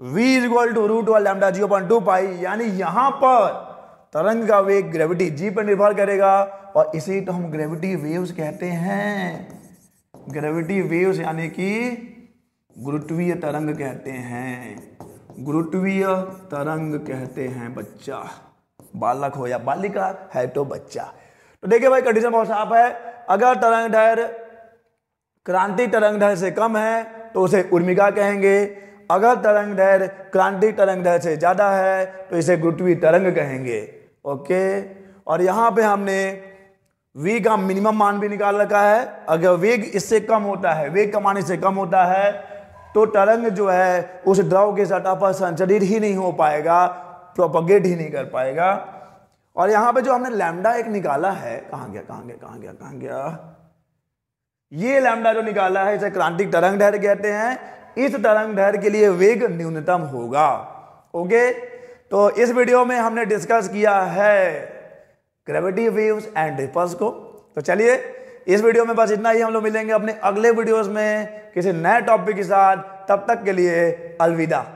Speaker 1: v is equal to root over lambda g upon two pi यानी यहाँ पर तरंग का वेग ग्रेविटी g पर निर्भर करेगा, और इसे तो हम ग्रेविटी वेव्स कहते हैं। ग्रेविटी वेव्स यानी कि गुरुत्वीय तरंग कहते हैं। गुरुत्वीय तरंग कहते हैं बच्चा। बालक हो या बालिका, है तो बच्चा। तो देखिए भाई कंडीशन बहुत साफ़ है। अगर तरंग ढर क्रांति तरंग ढर से कम है तो उसे उर्मिका कहेंगे। अगर तरंग ढर क्रांति तरंग ढर से ज़्यादा है तो इसे गुरुत्वीय तरंग कहेंगे। ओके? और यहाँ पे हमने v का मिनिमम मान भी निकाल रखा है। अगर वेग इससे कम होता है, वेग का मान इससे कम होता है तो तरंग जो है, उस द्रव के सतह पर संचरित ही नहीं हो पाएगा प्रोपगेट ही नहीं कर पाएगा। और यहाँ पे जो हमने लैमडा एक निकाला है, कहाँ गया कहाँ गया कहाँ गया कहाँ गया? ये लैमडा जो निकाला है, इसे क्रांतिक तरंग ढर कहते हैं। इस तरंग ढहर के लिए वेग न्यूनतम होगा। ओके? तो इस वीडियो में हमने डिस्कस किया है ग्रेविटी वेव्स एंड रिपल्स को। तो चलिए इस वीडियो में बस इतना ही। हम लोग मिलेंगे अपने अगले वीडियोस में किसी नए टॉपिक के साथ। तब तक के लिए अलविदा।